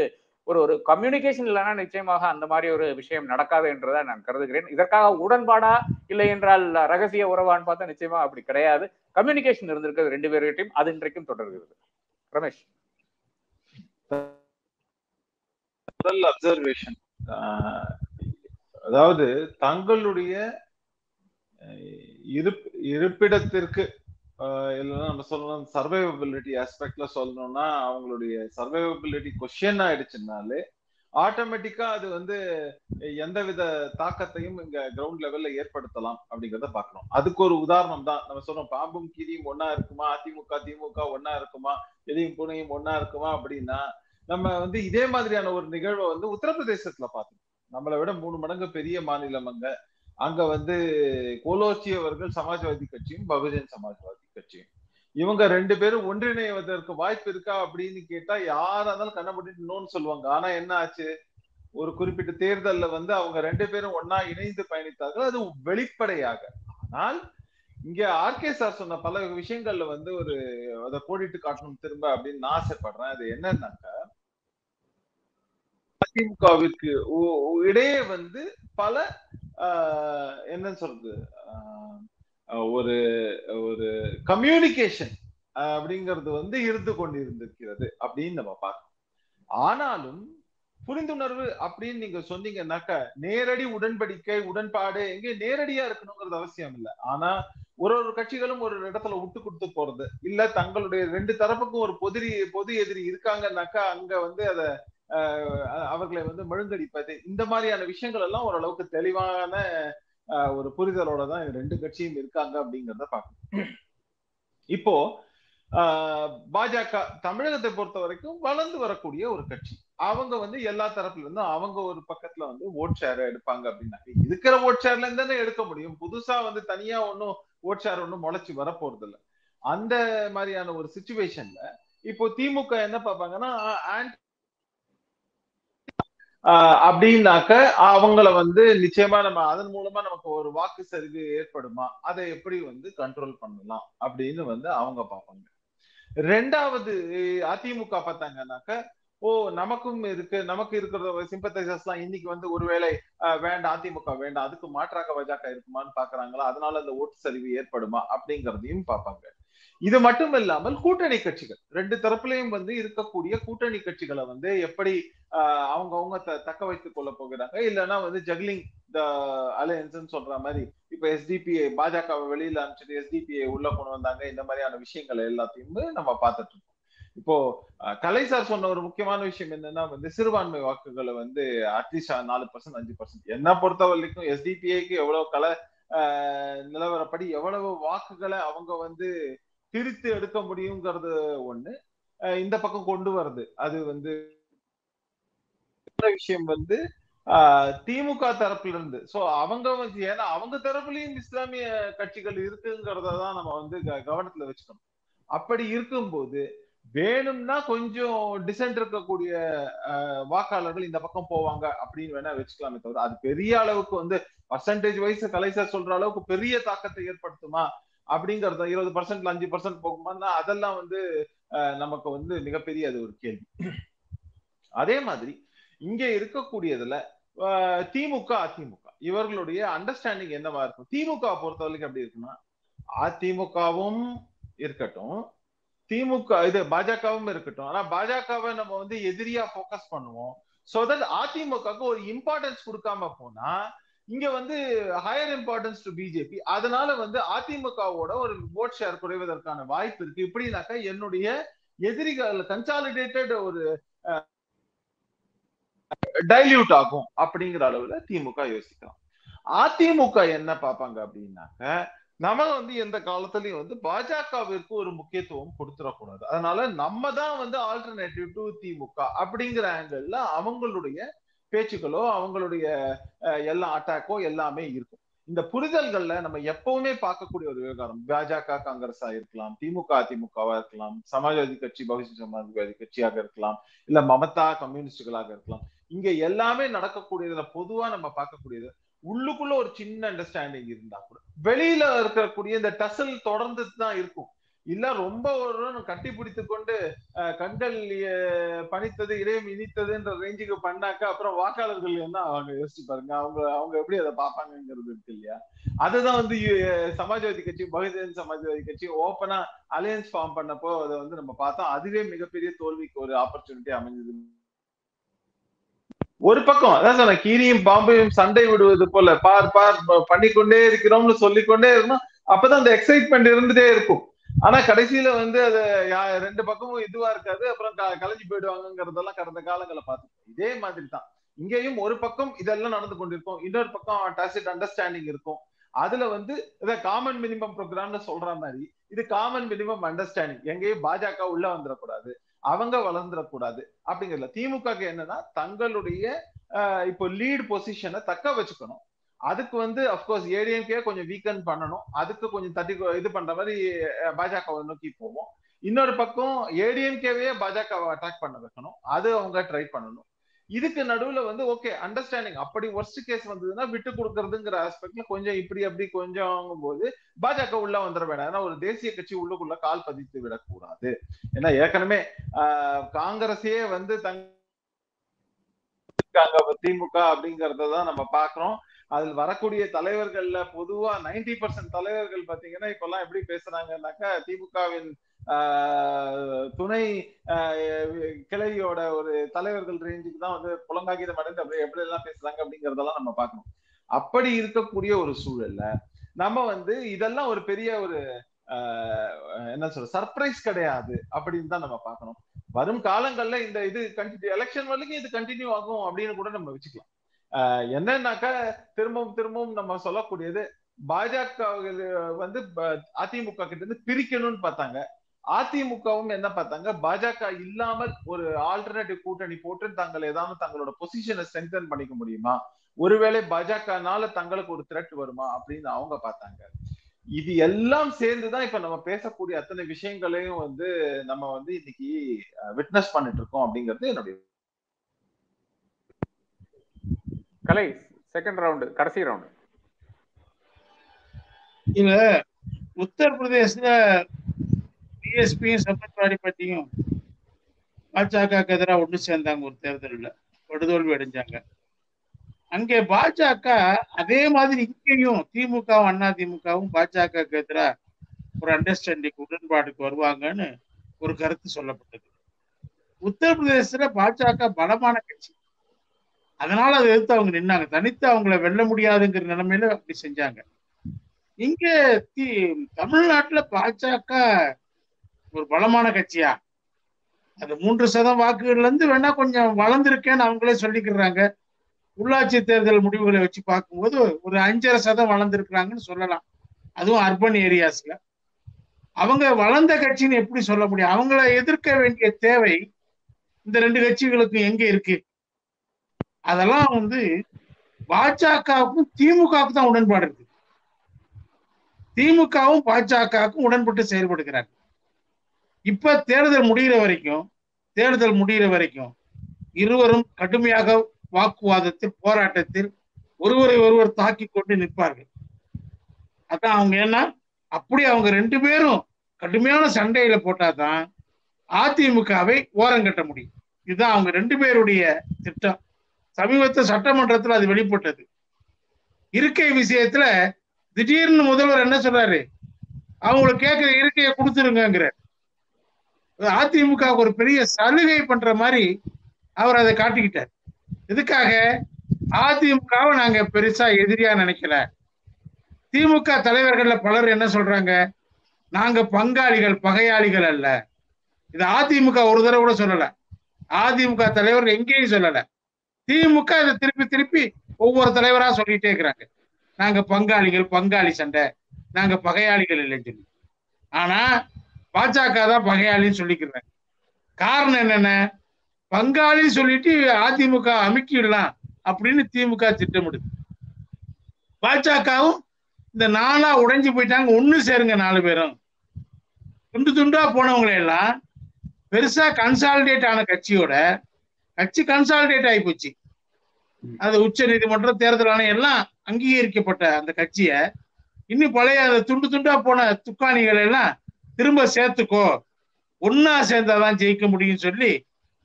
ஒரு ஒரு கம்யூனிகேஷன் இல்லைன்னா நிச்சயமாக அந்த மாதிரி ஒரு விஷயம் நடக்காது என்றுதான் நான் கருதுகிறேன். இதற்காக உடன்பாடா இல்லை என்றால் ரகசிய உறவான்னு பார்த்தா நிச்சயமா அப்படி கிடையாது. கம்யூனிகேஷன் இருந்திருக்கிறது ரெண்டு பேர்கிட்டையும் அது இன்றைக்கும் தொடர்கிறது. ரமேஷ். முதல் அப்சர்வேஷன் அதாவது தங்களுடைய இருப் இருப்பிடத்திற்கு இல்லைன்னா நம்ம சொல்லணும் சர்வைவபிலிட்டி ஆஸ்பெக்ட்ல சொல்லணும்னா அவங்களுடைய சர்வைவபிலிட்டி கொஸ்டின் ஆயிடுச்சுனாலே ஆட்டோமேட்டிக்கா அது வந்து எந்த வித தாக்கத்தையும் இங்க கிரவுண்ட் லெவல்ல ஏற்படுத்தலாம் அப்படிங்கறத பாக்கணும் அதுக்கு ஒரு உதாரணம் தான். நம்ம சொல்றோம் பாம்பும் கீரியும் ஒன்னா இருக்குமா? அதிமுக திமுக ஒன்னா இருக்குமா? எதையும் புனையும் ஒன்னா இருக்குமா அப்படின்னா நம்ம வந்து இதே மாதிரியான ஒரு நிகழ்வை வந்து உத்தரப்பிரதேசத்துல பார்த்தோம் நம்மளை விட மூணு மடங்கு பெரிய மாநிலம் அங்க அங்க வந்து கோலோச்சியவர்கள் சமாஜ்வாதி கட்சியும் பகுஜன் சமாஜ்வாதி கட்சி. இவங்க ரெண்டு பேரும் ஒன்றிணைவதற்கு வாய்ப்பு இருக்கா அப்படின்னு கேட்டா யாரா இருந்தாலும் கண்ணப்பட்டு நோன்னு சொல்லுவாங்க. ஆனா என்ன ஆச்சு? ஒரு குறிப்பிட்ட தேர்தல்ல வந்து அவங்க ரெண்டு பேரும் ஒன்னா இணைந்து பயணித்தார்கள். அது வெளிப்படையாக. ஆனால் இங்க ஆர்கே சார் சொன்ன பல விஷயங்கள்ல வந்து ஒரு அதை கோடிட்டு காட்டணும் திரும்ப அப்படின்னு நான் ஆசைப்படுறேன். அது என்னன்னாக்கா அதிமுகவிற்கு இடையே வந்து பல என்னன்னு சொல்றது? ஒரு ஒரு கம்யூனிகேஷன் அப்படிங்கிறது வந்து இருந்து கொண்டிருந்திருக்கிறது அப்படின்னு நம்ம பார்க்கணும். ஆனாலும் புரிந்துணர்வு அப்படின்னு நீங்க சொன்னீங்கன்னாக்கா நேரடி உடன்படிக்கை உடன்பாடு எங்க நேரடியா இருக்கணுங்கிறது அவசியம் இல்லை. ஆனா ஒரு ஒரு கட்சிகளும் ஒரு இடத்துல விட்டு கொடுத்து போறது இல்ல தங்களுடைய ரெண்டு தரப்புக்கும் ஒரு பொதிரி பொது எதிரி இருக்காங்கன்னாக்கா அங்க வந்து அத ஆஹ், அவர்களை வந்து மழுங்கடிப்பது இந்த மாதிரியான விஷயங்கள் எல்லாம் ஓரளவுக்கு தெளிவான ஒரு புரிதலோட தான் ரெண்டு கட்சியும் இருக்காங்க அப்படிங்கிறத பார்க்கணும். இப்போ ஆஹ், பாஜக தமிழகத்தை பொறுத்த வரைக்கும் வளர்ந்து வரக்கூடிய ஒரு கட்சி. அவங்க வந்து எல்லா தரப்புல இருந்தும் அவங்க ஒரு பக்கத்துல வந்து ஓட் ஷேர் எடுப்பாங்க அப்படின்னா இருக்கிற ஓட் ஷேர்ல இருந்து எடுக்க முடியும். புதுசா வந்து தனியா ஒன்னும் ஓட் ஷேர் ஒன்றும் முளைச்சு வர இல்லை அந்த மாதிரியான ஒரு சுச்சுவேஷன்ல இப்போ திமுக என்ன பார்ப்பாங்கன்னா அப்படின்னாக்க அவங்கள வந்து நிச்சயமா நம்ம அதன் மூலமா நமக்கு ஒரு வாக்கு சரிவு ஏற்படுமா? அதை எப்படி வந்து கண்ட்ரோல் பண்ணலாம்? அப்படின்னு வந்து அவங்க பார்ப்பாங்க. ரெண்டாவது அதிமுக பார்த்தாங்கன்னாக்க ஓ நமக்கும் இருக்கு. நமக்கு இருக்கிற சிம்பத்தைசர்ஸ் எல்லாம் இன்னைக்கு வந்து ஒருவேளை வேண்டாம் அதிமுக வேண்டாம். அதுக்கு மாற்றாக பாஜக இருக்குமான்னு பாக்குறாங்களா அதனால அந்த ஓட்டு சரிவு ஏற்படுமா? அப்படிங்கறதையும் பார்ப்பாங்க. இது மட்டும் இல்லாமல் கூட்டணி கட்சிகள். ரெண்டு தரப்புலையும் வந்து இருக்கக்கூடிய கூட்டணி கட்சிகளை வந்து எப்படி ஆஹ் அவங்க அவங்க த- தக்க வைத்துக் கொள்ள போகிறாங்க? இல்லைன்னா வந்து ஜக்லிங் த அலையன்ஸ் சொல்ற மாதிரி இப்ப எஸ்டிபிஐ பாஜக வெளியில அனுப்பிச்சிட்டு எஸ்டிபிஐ உள்ள கொண்டு வந்தாங்க. இந்த மாதிரியான விஷயங்கள் எல்லாத்தையும் நம்ம பார்த்துட்டு இருக்கோம். இப்போ கலை சார் சொன்ன ஒரு முக்கியமான விஷயம் என்னன்னா வந்து சிறுபான்மை வாக்குகளை வந்து அட்லீஸ்ட் நாலு பர்சன்ட் அஞ்சு பர்சன்ட் என்ன பொறுத்த வரைக்கும் எஸ்டிபிஐக்கு எவ்வளவு கலை ஆஹ், நிலவரப்படி எவ்வளவு வாக்குகளை அவங்க வந்து பிரித்து எடுக்க முடியுங்கிறது ஒண்ணு. இந்த பக்கம் கொண்டு வருது அது வந்து விஷயம் வந்து திமுக தரப்புல இருந்து சோ அவங்க வந்து ஏன்னா அவங்க தரப்புலயும் இஸ்லாமிய கட்சிகள் இருக்குங்கிறத தான் நம்ம வந்து க- கவனத்துல வச்சுக்கணும். அப்படி இருக்கும்போது வேணும்னா கொஞ்சம் டிசென்ட் இருக்கக்கூடிய ஆஹ், வாக்காளர்கள் இந்த பக்கம் போவாங்க அப்படின்னு வேணா வச்சுக்கலாமே தவிர அது பெரிய அளவுக்கு வந்து பர்சன்டேஜ் வைஸ் கலைசர் சொல்ற அளவுக்கு பெரிய தாக்கத்தை ஏற்படுத்துமா? அப்படிங்கறது இருபது பர்சன்ட்ல அஞ்சு பர்சன்ட் போகுமான்னா அதெல்லாம் வந்து ஆஹ், நமக்கு வந்து மிகப்பெரிய அது ஒரு கேள்வி. அதே மாதிரி இங்க இருக்கக்கூடியதுல திமுக அதிமுக இவர்களுடைய அண்டர்ஸ்டாண்டிங் என்னவா இருக்கும்? திமுக பொறுத்த வரைக்கும் எப்படி இருக்குன்னா அதிமுகவும் இருக்கட்டும் திமுக இது பாஜகவும் இருக்கட்டும். ஆனா பாஜகவை நம்ம வந்து எதிரியா ஃபோக்கஸ் பண்ணுவோம். சோ தட் அதிமுகவுக்கு ஒரு இம்பார்ட்டன்ஸ் கொடுக்காம போனா இங்க வந்து ஹையர் இம்பார்ட்டன்ஸ் டு பிஜேபி அதனால வந்து அதிமுகவோட ஒரு ஓட் ஷேர் குறைவதற்கான வாய்ப்பு இருக்கு. இப்படின்னாக்கா என்னுடைய எதிரிகள் கன்சாலிடேட்டட் ஒரு டைல்யூட் ஆகும் அப்படிங்கிற அளவுல திமுக யோசிக்கலாம். அதிமுக என்ன பார்ப்பாங்க அப்படின்னாக்க நம்ம வந்து எந்த காலத்திலயும் வந்து பாஜகவிற்கு ஒரு முக்கியத்துவம் கொடுத்துடக்கூடாது. அதனால நம்ம தான் வந்து ஆல்டர்னேட்டிவ் டு திமுக அப்படிங்கிற ஆங்கிள் அவங்களுடைய பேச்சுக்களோ அவங்களுடைய அஹ், எல்லா அட்டாக்கோ எல்லாமே இருக்கும். இந்த புரிதல்கள்ல நம்ம எப்பவுமே பார்க்கக்கூடிய ஒரு விவகாரம் பாஜக காங்கிரஸா இருக்கலாம் திமுக அதிமுகவா இருக்கலாம் சமாஜ்வாதி கட்சி பகுஜன் சமாஜ்வாதி கட்சியாக இருக்கலாம் இல்ல மமதா கம்யூனிஸ்டுகளாக இருக்கலாம். இங்க எல்லாமே நடக்கக்கூடியதுல பொதுவா நம்ம பார்க்கக்கூடியது உள்ளுக்குள்ள ஒரு சின்ன அண்டர்ஸ்டாண்டிங் இருந்தா கூட வெளியில இருக்கக்கூடிய இந்த டசல் தொடர்ந்து தான் இருக்கும். இல்ல ரொம்ப ஒரு கட்டி பிடித்து கொண்டு அஹ், கண்கள் பணித்தது இதயம் இனித்ததுன்ற ரேஞ்சுக்கு பண்ணாக்க அப்புறம் வாக்காளர்கள் என்ன அவங்க யோசிச்சு பாருங்க. அவங்க அவங்க எப்படி அதை பார்ப்பாங்கங்கிறது இருக்கு இல்லையா? அதுதான் வந்து சமாஜ்வாதி கட்சி பகுஜன் சமாஜ்வாதி கட்சி ஓப்பனா அலையன்ஸ் ஃபார்ம் பண்ணப்போ அதை வந்து நம்ம பார்த்தோம். அதுவே மிகப்பெரிய தோல்விக்கு ஒரு ஆப்பர்ச்சுனிட்டி அமைஞ்சது. ஒரு பக்கம் அதான் சொன்ன கீரியும் பாம்பையும் சண்டை விடுவது போல பார் பார் பண்ணிக்கொண்டே இருக்கிறோம்னு சொல்லிக்கொண்டே இருக்கணும். அப்பதான் அந்த எக்ஸைட்மெண்ட் இருந்துட்டே இருக்கும். ஆனா கடைசியில வந்து அது யா- ரெண்டு பக்கமும் இதுவா இருக்காது. அப்புறம் க- கலைஞ்சு போயிடுவாங்கங்கிறதெல்லாம் கடந்த காலங்களை பார்த்து இதே மாதிரி தான் இங்கேயும் ஒரு பக்கம் இதெல்லாம் நடந்து கொண்டிருக்கும். இன்னொரு பக்கம் டாசிட் அண்டர்ஸ்டாண்டிங் இருக்கும். அதுல வந்து இதை காமன் மினிமம் ப்ரோக்ராம்னு சொல்ற மாதிரி இது காமன் மினிமம் அண்டர்ஸ்டாண்டிங் எங்கேயும் பாஜக உள்ள வந்துடக்கூடாது. அவங்க வளர்ந்துடக்கூடாது. அப்படிங்கிறதுல திமுக என்னன்னா தங்களுடைய இப்போ லீடு பொசிஷனை தக்க வச்சுக்கணும். அதுக்கு வந்து அப்கோர்ஸ் ஏடிஎம்கே கொஞ்சம் வீக்கன் பண்ணணும். அதுக்கு கொஞ்சம் தட்டி இது பண்ற மாதிரி பாஜகவை நோக்கி போவோம். இன்னொரு பக்கம் ஏடிஎம்கேவே பாஜகவை அட்டாக் பண்ண வைக்கணும். அது அவங்க ட்ரை பண்ணணும். இதுக்கு நடுவுல வந்து ஓகே அண்டர்ஸ்டாண்டிங் அப்படி ஒர்ஸ்ட் கேஸ் வந்ததுன்னா விட்டு கொடுக்கறதுங்கிற ஆஸ்பெக்ட்ல கொஞ்சம் இப்படி அப்படி கொஞ்சம் போது பாஜக உள்ள வந்துட வேண்டாம் ஏன்னா ஒரு தேசிய கட்சி உள்ளுக்குள்ள கால் பதித்து விடக்கூடாது. ஏன்னா ஏற்கனவே ஆஹ், காங்கிரஸையே வந்து தங்க திமுக அப்படிங்கறத தான் நம்ம பாக்குறோம். அதில் வரக்கூடிய தலைவர்கள்ல பொதுவா 90% பர்சன்ட் தலைவர்கள் பாத்தீங்கன்னா இப்பெல்லாம் எப்படி பேசுறாங்கன்னாக்கா திமுகவின் ஆஹ், துணை கிளையோட ஒரு தலைவர்கள் ரேஞ்சுக்கு தான் வந்து புலங்காகிதம் அடைந்து அப்படி எப்படி எல்லாம் பேசுறாங்க அப்படிங்கறதெல்லாம் நம்ம பார்க்கணும். அப்படி இருக்கக்கூடிய ஒரு சூழல்ல நம்ம வந்து இதெல்லாம் ஒரு பெரிய ஒரு ஆஹ், என்ன சொல்ற சர்ப்ரைஸ் கிடையாது அப்படின்னு தான் நம்ம பார்க்கணும். வரும் காலங்கள்ல இந்த இது எலெக்ஷன் வரைக்கும் இது கண்டினியூ ஆகும் அப்படின்னு கூட நம்ம வச்சுக்கலாம். என்னன்னாக்கா திரும்பவும் திரும்பவும் நம்ம சொல்லக்கூடியது பாஜக வந்து அதிமுக கிட்ட இருந்து பிரிக்கணும்னு பார்த்தாங்க. அதிமுகவும் என்ன பார்த்தாங்க? பாஜக இல்லாமல் ஒரு ஆல்டர்னேட்டிவ் கூட்டணி போட்டு தங்களை ஏதாவது தங்களோட பொசிஷனை ஸ்ட்ரென்தன் பண்ணிக்க முடியுமா? ஒருவேளை பாஜகனால தங்களுக்கு ஒரு த்ரெட் வருமா? அப்படின்னு அவங்க பார்த்தாங்க. இது எல்லாம் சேர்ந்துதான் இப்ப நம்ம பேசக்கூடிய அத்தனை விஷயங்களையும் வந்து நம்ம வந்து இன்னைக்கு விட்னஸ் பண்ணிட்டு இருக்கோம் அப்படிங்கிறது என்னுடைய கலை செகண்ட் ரவுண்டு கடைசி ரவுண்டு இல்ல உத்தரப்பிரதேசல பிஎஸ்பியும் சமாஜ்வாடி பத்தியும் பாஜகவுக்கு எதிராக ஒன்று சேர்ந்தாங்க ஒரு தேர்தலில். படுதோல்வி அடைஞ்சாங்க. அங்கே பாஜக அதே மாதிரி இங்கேயும் திமுகவும் அண்ணா திமுகவும் பாஜகவுக்கு எதிராக ஒரு அண்டர்ஸ்டாண்டிங் உடன்பாடுக்கு வருவாங்கன்னு ஒரு கருத்து சொல்லப்பட்டது. உத்தரப்பிரதேசத்துல பாஜக பலமான கட்சி. அதனால அதை எதிர்த்து அவங்க நின்னாங்க. தனித்து அவங்கள வெல்ல முடியாதுங்கிற நிலைமையில அப்படி செஞ்சாங்க. இங்க தி தமிழ்நாட்டுல பாஜக ஒரு பலமான கட்சியா? அது மூன்று சதம் வாக்குகள்ல இருந்து வேணா கொஞ்சம் வளர்ந்துருக்கேன்னு அவங்களே சொல்லிக்கிறாங்க. உள்ளாட்சி தேர்தல் முடிவுகளை வச்சு பார்க்கும்போது ஒரு அஞ்சரை சதம் வளர்ந்துருக்குறாங்கன்னு சொல்லலாம். அதுவும் அர்பன் ஏரியாஸ்ல. அவங்க வளர்ந்த கட்சின்னு எப்படி சொல்ல முடியும்? அவங்கள எதிர்க்க வேண்டிய தேவை இந்த ரெண்டு கட்சிகளுக்கும் எங்க இருக்கு? அதெல்லாம் வந்து பாஜகவுக்கும் திமுகவுக்கும் தான் உடன்பாடு இருக்கு. திமுகவும் பாஜகவுக்கும் உடன்பட்டு செயல்படுகிறார். இப்ப தேர்தல் முடிகிற வரைக்கும் தேர்தல் முடிகிற வரைக்கும் இருவரும் கடுமையாக வாக்குவாதத்தில் போராட்டத்தில் ஒருவரை ஒருவர் தாக்கி கொண்டு நிற்பார்கள். அதான் அவங்க என்ன அப்படி அவங்க ரெண்டு பேரும் கடுமையான சண்டையில போட்டாதான் அதிமுகவை ஓரங்கட்ட முடியும். இதுதான் அவங்க ரெண்டு பேருடைய திட்டம். சமீபத்து சட்டமன்றத்துல அது வெளிப்பட்டது. இருக்கை விஷயத்துல திடீர்னு முதல்வர் என்ன சொல்றாரு அவங்களுக்கு கேட்கிற இருக்கையை கொடுத்துருங்கிற அதிமுக ஒரு பெரிய சலுகை பண்ற மாதிரி அவர் அதை காட்டிக்கிட்டார். இதுக்காக அதிமுகவை நாங்க பெருசா எதிரியா நினைக்கல. திமுக தலைவர்கள்ல பலர் என்ன சொல்றாங்க? நாங்க பங்காளிகள் பகையாளிகள் அல்ல. இது அதிமுக ஒரு தடவை கூட சொல்லல. அதிமுக தலைவர் எங்கேயும் சொல்லல. திமுக இதை திருப்பி திருப்பி ஒவ்வொரு தலைவரா சொல்லிட்டே இருக்கிறாங்க. நாங்க பங்காளிகள் பங்காளி சண்டை. நாங்க பகையாளிகள் இல்லைன்னு சொல்லி. ஆனா பாஜக தான் பகையாளின்னு சொல்லிக்கிறாங்க. காரணம் என்னென்ன? பங்காளி சொல்லிட்டு அதிமுக அமுக்கிடலாம் அப்படின்னு திமுக திட்டமிடுது. பாஜகவும் இந்த நாளா உடைஞ்சு போயிட்டாங்க. ஒண்ணு சேருங்க நாலு பேரும். துண்டு துண்டா போனவங்களை எல்லாம் பெருசா கன்சாலிடேட் ஆன கட்சியோட கட்சி கன்சாலிடேட் ஆகி போச்சு. அது உச்ச நீதிமன்றம் தேர்தல் ஆணையம் எல்லாம் அங்கீகரிக்கப்பட்ட அந்த கட்சிய இன்னும் பழைய அந்த துண்டு துண்டா போன துக்காணிகள் எல்லாம் திரும்ப சேர்த்துக்கோ. ஒன்னா சேர்ந்தாதான் ஜெயிக்க முடியும்னு சொல்லி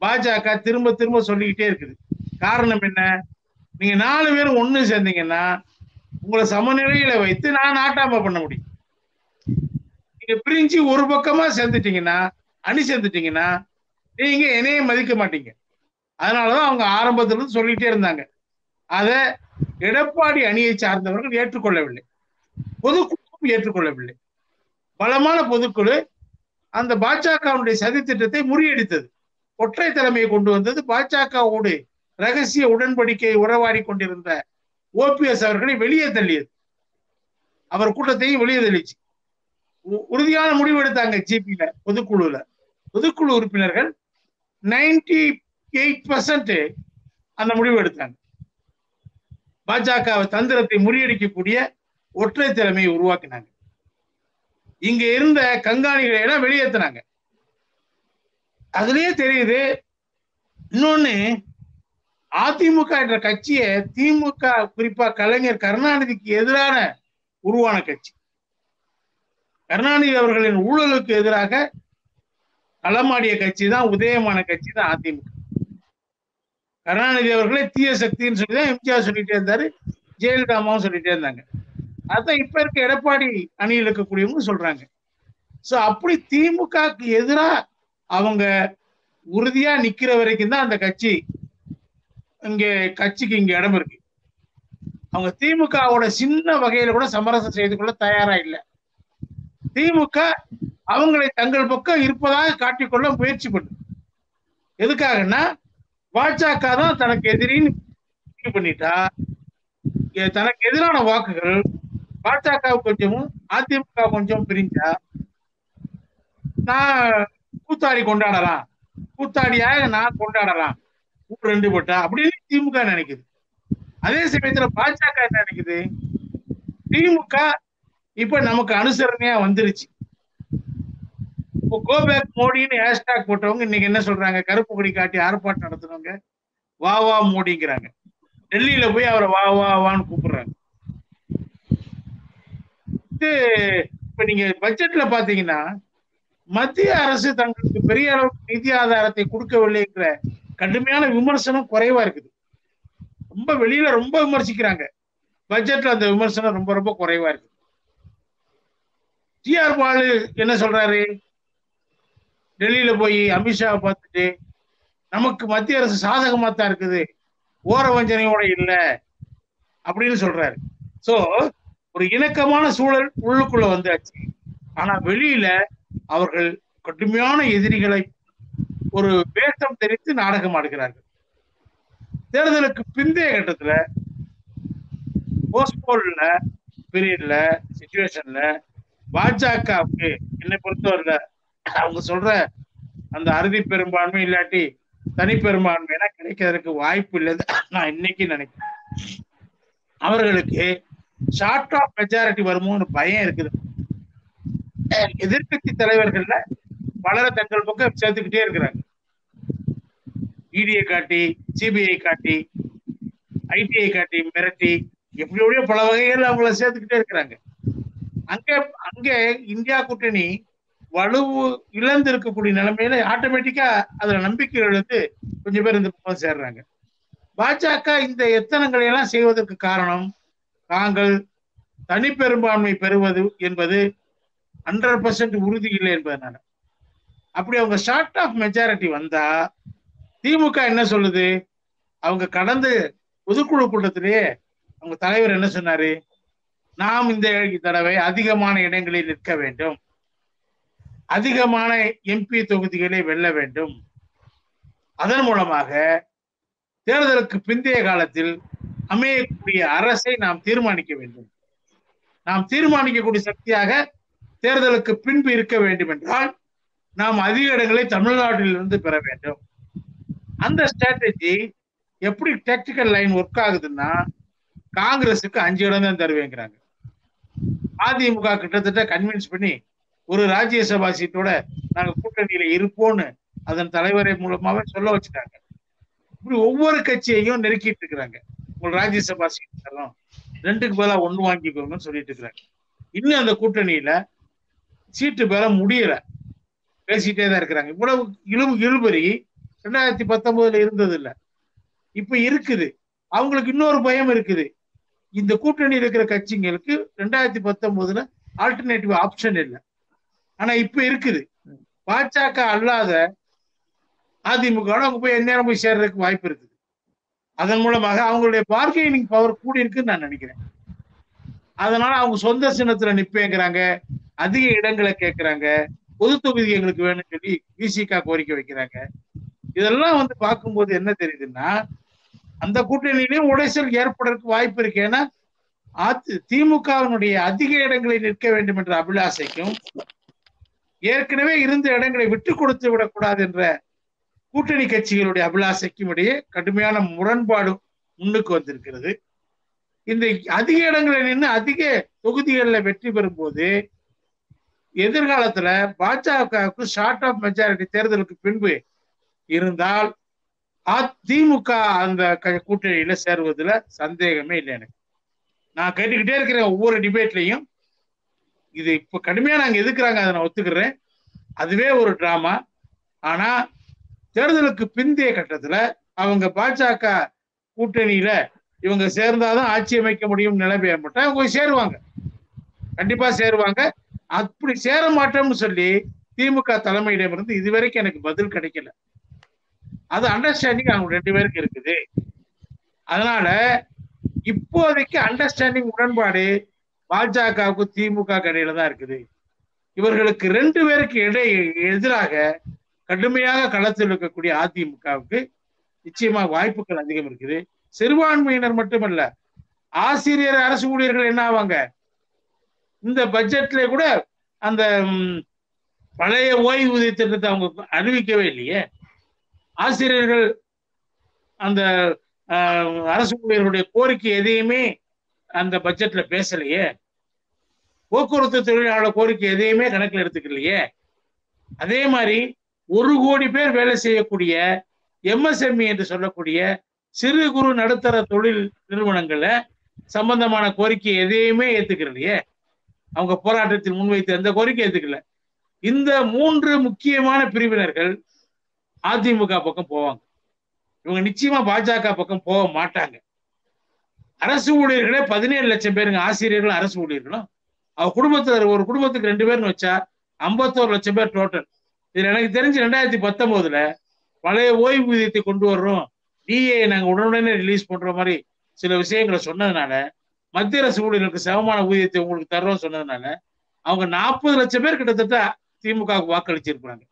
பாஜக திரும்ப திரும்ப சொல்லிக்கிட்டே இருக்குது. காரணம் என்ன? நீங்க நாலு பேரும் ஒண்ணு சேர்ந்தீங்கன்னா உங்களை சமநிலையில வைத்து நான் நாட்டாம பண்ண முடியும். நீங்க பிரிஞ்சு ஒரு பக்கமா சேர்ந்துட்டீங்கன்னா அணி சேர்ந்துட்டீங்கன்னா நீங்க என்னையே மதிக்க மாட்டீங்க. அதனாலதான் அவங்க ஆரம்பத்துல இருந்து சொல்லிட்டே இருந்தாங்க. அதை எடப்பாடி அணியை சார்ந்தவர்கள் ஏற்றுக்கொள்ளவில்லை. பொதுக்குழுவும் ஏற்றுக்கொள்ளவில்லை. பலமான பொதுக்குழு அந்த பாஜகவுடைய சதி திட்டத்தை முறியடித்தது. ஒற்றை தலைமையை கொண்டு வந்தது பாஜகவோடு ரகசிய உடன்படிக்கை உறவாடி கொண்டிருந்த ஓபிஎஸ் அவர்களை வெளியே தள்ளியது. அவர் கூட்டத்தையும் வெளியே தள்ளிச்சு. உறுதியான முடிவு எடுத்தாங்க ஜிபியில பொதுக்குழுல. பொதுக்குழு உறுப்பினர்கள் நைன்டி எயிட் பர்சன்ட் அந்த முடிவு எடுத்தாங்க. பாஜக தந்திரத்தை முறியடிக்கக்கூடிய ஒற்றை திறமையை உருவாக்கினாங்க. இங்க இருந்த கண்காணிகளை எல்லாம் வெளியேற்றினாங்க அதுலயே தெரியுது இன்னொன்னு அதிமுக என்ற கட்சியை திமுக குறிப்பா கலைஞர் கருணாநிதிக்கு எதிரான உருவான கட்சி. கருணாநிதி அவர்களின் ஊழலுக்கு எதிராக களமாடிய கட்சி தான் உதயமான கட்சி தான் அதிமுக. கருணாநிதி அவர்களே தீய சக்தின்னு சொல்லி தான் எம்ஜிஆர் சொல்லிட்டே இருந்தாரு ஜெயலலிதாமாவும் சொல்லிட்டே இருந்தாங்க. அதான் இப்ப இருக்க எடப்பாடி அணியில் இருக்கக்கூடியவங்க சொல்றாங்க. சோ அப்படி திமுகக்கு எதிராக அவங்க உறுதியா நிக்கிற வரைக்கும் தான் அந்த கட்சி இங்க கட்சிக்கு இங்க இடம் இருக்கு. அவங்க திமுகவோட சின்ன வகையில கூட சமரசம் செய்து கொள்ள தயாரா இல்லை. திமுக அவங்களை தங்கள் பக்கம் இருப்பதாக காட்டிக்கொள்ள முயற்சி பண்ணுது எதுக்காகன்னா பாஜக தான் தனக்கு எதிரின்னு பண்ணிட்டா. தனக்கு எதிரான வாக்குகள் பாஜக கொஞ்சமும் அதிமுக கொஞ்சம் பிரிஞ்சா நான் கூத்தாடி கொண்டாடலாம். கூத்தாடியாக நான் கொண்டாடலாம். ரெண்டு போட்டா அப்படின்னு திமுக நினைக்குது. அதே சமயத்துல பாஜக என்ன நினைக்குது? திமுக இப்ப நமக்கு அனுசரணையா வந்துருச்சு. இப்போ கோபேக் மோடின்னு ஹேஷ்டாக் போட்டவங்க இன்னைக்கு என்ன சொல்றாங்க? கருப்பு கொடி காட்டி ஆர்ப்பாட்டம் நடத்துனவங்க வா வா மோடிங்கிறாங்க. டெல்லியில போய் அவரை வா வா வான்னு கூப்பிடுறாங்க. இது இப்ப நீங்க பட்ஜெட்ல பாத்தீங்கன்னா மத்திய அரசு தங்களுக்கு பெரிய அளவுக்கு நிதி ஆதாரத்தை கொடுக்கவில்லைங்கிற கடுமையான விமர்சனம் குறைவா இருக்குது. ரொம்ப வெளியில ரொம்ப விமர்சிக்கிறாங்க. பட்ஜெட்ல அந்த விமர்சனம் ரொம்ப ரொம்ப குறைவா இருக்கு டிஆர் பாலு என்ன சொல்றாரு? டெல்லியில போய் அமித்ஷாவை பார்த்துட்டு நமக்கு மத்திய அரசு சாதகமா தான் இருக்குது. ஓர வஞ்சனையோட இல்லை அப்படின்னு சொல்றாரு. சோ ஒரு இணக்கமான சூழல் உள்ளுக்குள்ள வந்தாச்சு. ஆனா வெளியில அவர்கள் கடுமையான எதிரிகளை ஒரு வேஷம் தெரிவித்து நாடகம் ஆடுகிறார்கள். தேர்தலுக்கு பிந்தைய கட்டத்துல போஸ்ட்போன்ல பீரியட்ல சுச்சுவேஷன்ல பாஜகவுக்கு என்னை பொறுத்தவரையில அவங்க சொல்ற அந்த அறுதி பெரும்பான்மை இல்லாட்டி தனி பெரும்பான்மைனா கிடைக்கிறதுக்கு வாய்ப்பு இல்லைன்னு நான் இன்னைக்கு நினைக்கிறேன். அவர்களுக்கு ஷார்ட் ஆஃப் மெஜாரிட்டி வருமோன்னு பயம் இருக்குது. எதிர்கட்சி தலைவர்கள்ல பலரை தங்கள் பக்கம் சேர்த்துக்கிட்டே இருக்கிறாங்க. இடியை காட்டி சிபிஐ காட்டி ஐடிஐ காட்டி மிரட்டி எப்படி எப்படியோ பல வகைகள் அவங்கள சேர்த்துக்கிட்டே இருக்கிறாங்க. அங்கே அங்கே இந்தியா கூட்டணி வலுவு இழந்து இருக்கக்கூடிய நிலைமையில ஆட்டோமேட்டிக்கா அதுல நம்பிக்கை இழந்து கொஞ்சம் பேர் இந்த பக்கம் சேர்றாங்க. பாஜக இந்த எத்தனங்களை எல்லாம் செய்வதற்கு காரணம் தாங்கள் தனிப்பெரும்பான்மை பெறுவது என்பது ஹண்ட்ரட் பர்சன்ட் உறுதி இல்லை என்பதனால. அப்படி அவங்க ஷார்ட் ஆஃப் மெஜாரிட்டி வந்தா திமுக என்ன சொல்லுது? அவங்க கடந்த பொதுக்குழு கூட்டத்திலேயே அவங்க தலைவர் என்ன சொன்னாரு? நாம் இந்த தடவை அதிகமான இடங்களில் நிற்க வேண்டும். அதிகமான எம்பி தொகுதிகளை வெல்ல வேண்டும். அதன் மூலமாக தேர்தலுக்கு பிந்தைய காலத்தில் அமையக்கூடிய அரசை நாம் தீர்மானிக்க வேண்டும். நாம் தீர்மானிக்கக்கூடிய சக்தியாக தேர்தலுக்கு பின்பு இருக்க வேண்டும் என்றால் நாம் அதிக இடங்களை தமிழ்நாட்டில் இருந்து பெற வேண்டும். அந்த ஸ்ட்ராட்டஜி எப்படி டாக்டிக்கல் லைன் ஒர்க் ஆகுதுன்னா காங்கிரஸுக்கு அஞ்சு இடம் தான் தருவேங்கிறாங்க. அதிமுக கிட்டத்தட்ட கன்வின்ஸ் பண்ணி ஒரு ராஜ்யசபா சீட்டோட நாங்க கூட்டணியில இருப்போம்னு அதன் தலைவரை மூலமாவே சொல்ல வச்சுட்டாங்க. இப்படி ஒவ்வொரு கட்சியையும் நெருக்கிட்டு இருக்கிறாங்க. ஒரு ராஜ்யசபா சீட் தரோம் ரெண்டுக்கு பதிலாக ஒண்ணு வாங்கிக்கோங்கன்னு சொல்லிட்டு இருக்கிறாங்க. இன்னும் அந்த கூட்டணியில சீட்டு பெற முடியல. பேசிட்டே தான் இருக்கிறாங்க. இவ்வளவு இழுவு இழுபறி ரெண்டாயிரத்தி பத்தொன்பதுல இருந்தது இல்ல இப்ப இருக்குது. அவங்களுக்கு இன்னொரு பயம் இருக்குது. இந்த கூட்டணி இருக்கிற கட்சிங்களுக்கு ரெண்டாயிரத்தி பத்தொன்பதுல ஆல்டர்னேட்டிவ் ஆப்ஷன் இல்லை. ஆனா இப்ப இருக்குது. பாஜக அல்லாத அதிமுக அவங்க போய் எந்நேரம் போய் சேர்றதுக்கு வாய்ப்பு இருக்குது. அதன் மூலமாக அவங்களுடைய பார்கெனிங் பவர் கூடி இருக்குன்னு நான் நினைக்கிறேன். அதனால அவங்க சொந்த சின்னத்துல நிப்பேங்கிறாங்க அதிக இடங்களை கேட்கிறாங்க பொது தொகுதி எங்களுக்கு வேணும்னு சொல்லி விசிகா கோரிக்கை வைக்கிறாங்க. இதெல்லாம் வந்து பார்க்கும்போது என்ன தெரியுதுன்னா அந்த கூட்டணியிலையும் உடைசல் ஏற்படுறதுக்கு வாய்ப்பு இருக்கு. ஏன்னா திமுகவினுடைய அதிக இடங்களை நிற்க வேண்டும் என்ற அபிலாசைக்கும் ஏற்கனவே இருந்த இடங்களை விட்டு கொடுத்து விடக்கூடாது என்ற கூட்டணி கட்சிகளுடைய அபிலாசைக்கும் இடையே கடுமையான முரண்பாடு முன்னுக்கு வந்திருக்கிறது. இந்த அதிக இடங்களில் நின்று அதிக தொகுதிகளில் வெற்றி பெறும்போது எதிர்காலத்துல பாஜகவுக்கு ஷார்ட் ஆஃப் மெஜாரிட்டி தேர்தலுக்கு பின்பு இருந்தால் அதிமுக அந்த கூட்டணியில சேருவதுல சந்தேகமே இல்லை எனக்கு. நான் கேட்டுக்கிட்டே இருக்கிற ஒவ்வொரு டிபேட்லையும் இது இப்ப கடுமையா நாங்க எதுக்குறாங்க அதை நான் ஒத்துக்கிறேன். அதுவே ஒரு டிராமா ஆனா தேர்தலுக்கு பிந்தைய கட்டத்துல அவங்க பாஜக கூட்டணியில இவங்க சேர்ந்தாதான் ஆட்சி அமைக்க முடியும் நிலைமை ஏற்பட்டா அவங்க போய் சேருவாங்க. கண்டிப்பா சேருவாங்க. அப்படி சேர மாட்டோம்னு சொல்லி திமுக தலைமையிடமிருந்து இதுவரைக்கும் எனக்கு பதில் கிடைக்கல. அது அண்டர்ஸ்டாண்டிங் அவங்க ரெண்டு பேருக்கு இருக்குது. அதனால இப்போதைக்கு அண்டர்ஸ்டாண்டிங் உடன்பாடு பாஜகவுக்கும் திமுக இடையில தான் இருக்குது. இவர்களுக்கு ரெண்டு பேருக்கு இடை எதிராக கடுமையாக களத்தில் இருக்கக்கூடிய அதிமுகவுக்கு நிச்சயமா வாய்ப்புகள் அதிகம் இருக்குது. சிறுபான்மையினர் மட்டுமல்ல ஆசிரியர் அரசு ஊழியர்கள் என்ன ஆவாங்க? இந்த பட்ஜெட்ல கூட அந்த பழைய ஓய்வூதிய திட்டத்தை அவங்க அறிவிக்கவே இல்லையே. ஆசிரியர்கள் அந்த அரசு ஊழியர்களுடைய கோரிக்கை எதையுமே அந்த பட்ஜெட்ல பேசலையே. போக்குவரத்து தொழிலாளர் கோரிக்கை எதையுமே கணக்கில் எடுத்துக்கலையே. அதே மாதிரி ஒரு கோடி பேர் வேலை செய்யக்கூடிய எம்எஸ்எம்இ என்று சொல்லக்கூடிய சிறு குறு நடுத்தர தொழில் நிறுவனங்கள்ல சம்பந்தமான கோரிக்கை எதையுமே ஏத்துக்கிறலையே அவங்க போராட்டத்தில் முன்வைத்த எந்த கோரிக்கை ஏத்துக்கல. இந்த மூன்று முக்கியமான பிரிவினர்கள் அதிமுக பக்கம் போவாங்க. இவங்க நிச்சயமா பாஜக பக்கம் போக மாட்டாங்க. அரசு ஊழியர்களே பதினேழு லட்சம் பேருங்க ஆசிரியர்களும் அரசு ஊழியர்களும். அவ குடும்பத்தில் ஒரு குடும்பத்துக்கு ரெண்டு பேர்னு வச்சா ஐம்பத்தோரு லட்சம் பேர் டோட்டல் இதுல எனக்கு தெரிஞ்சு ரெண்டாயிரத்தி பத்தொன்பதுல பழைய ஓய்வூதியத்தை கொண்டு வர்றோம். டிஏ நாங்க உடனுடனே ரிலீஸ் பண்ற மாதிரி சில விஷயங்களை சொன்னதுனால மத்திய அரசு ஊழியர்களுக்கு சமமான ஊதியத்தை உங்களுக்கு தர்றோம் சொன்னதுனால அவங்க நாற்பது லட்சம் பேர் கிட்டத்தட்ட திமுகவுக்கு வாக்களிச்சிருப்பாங்க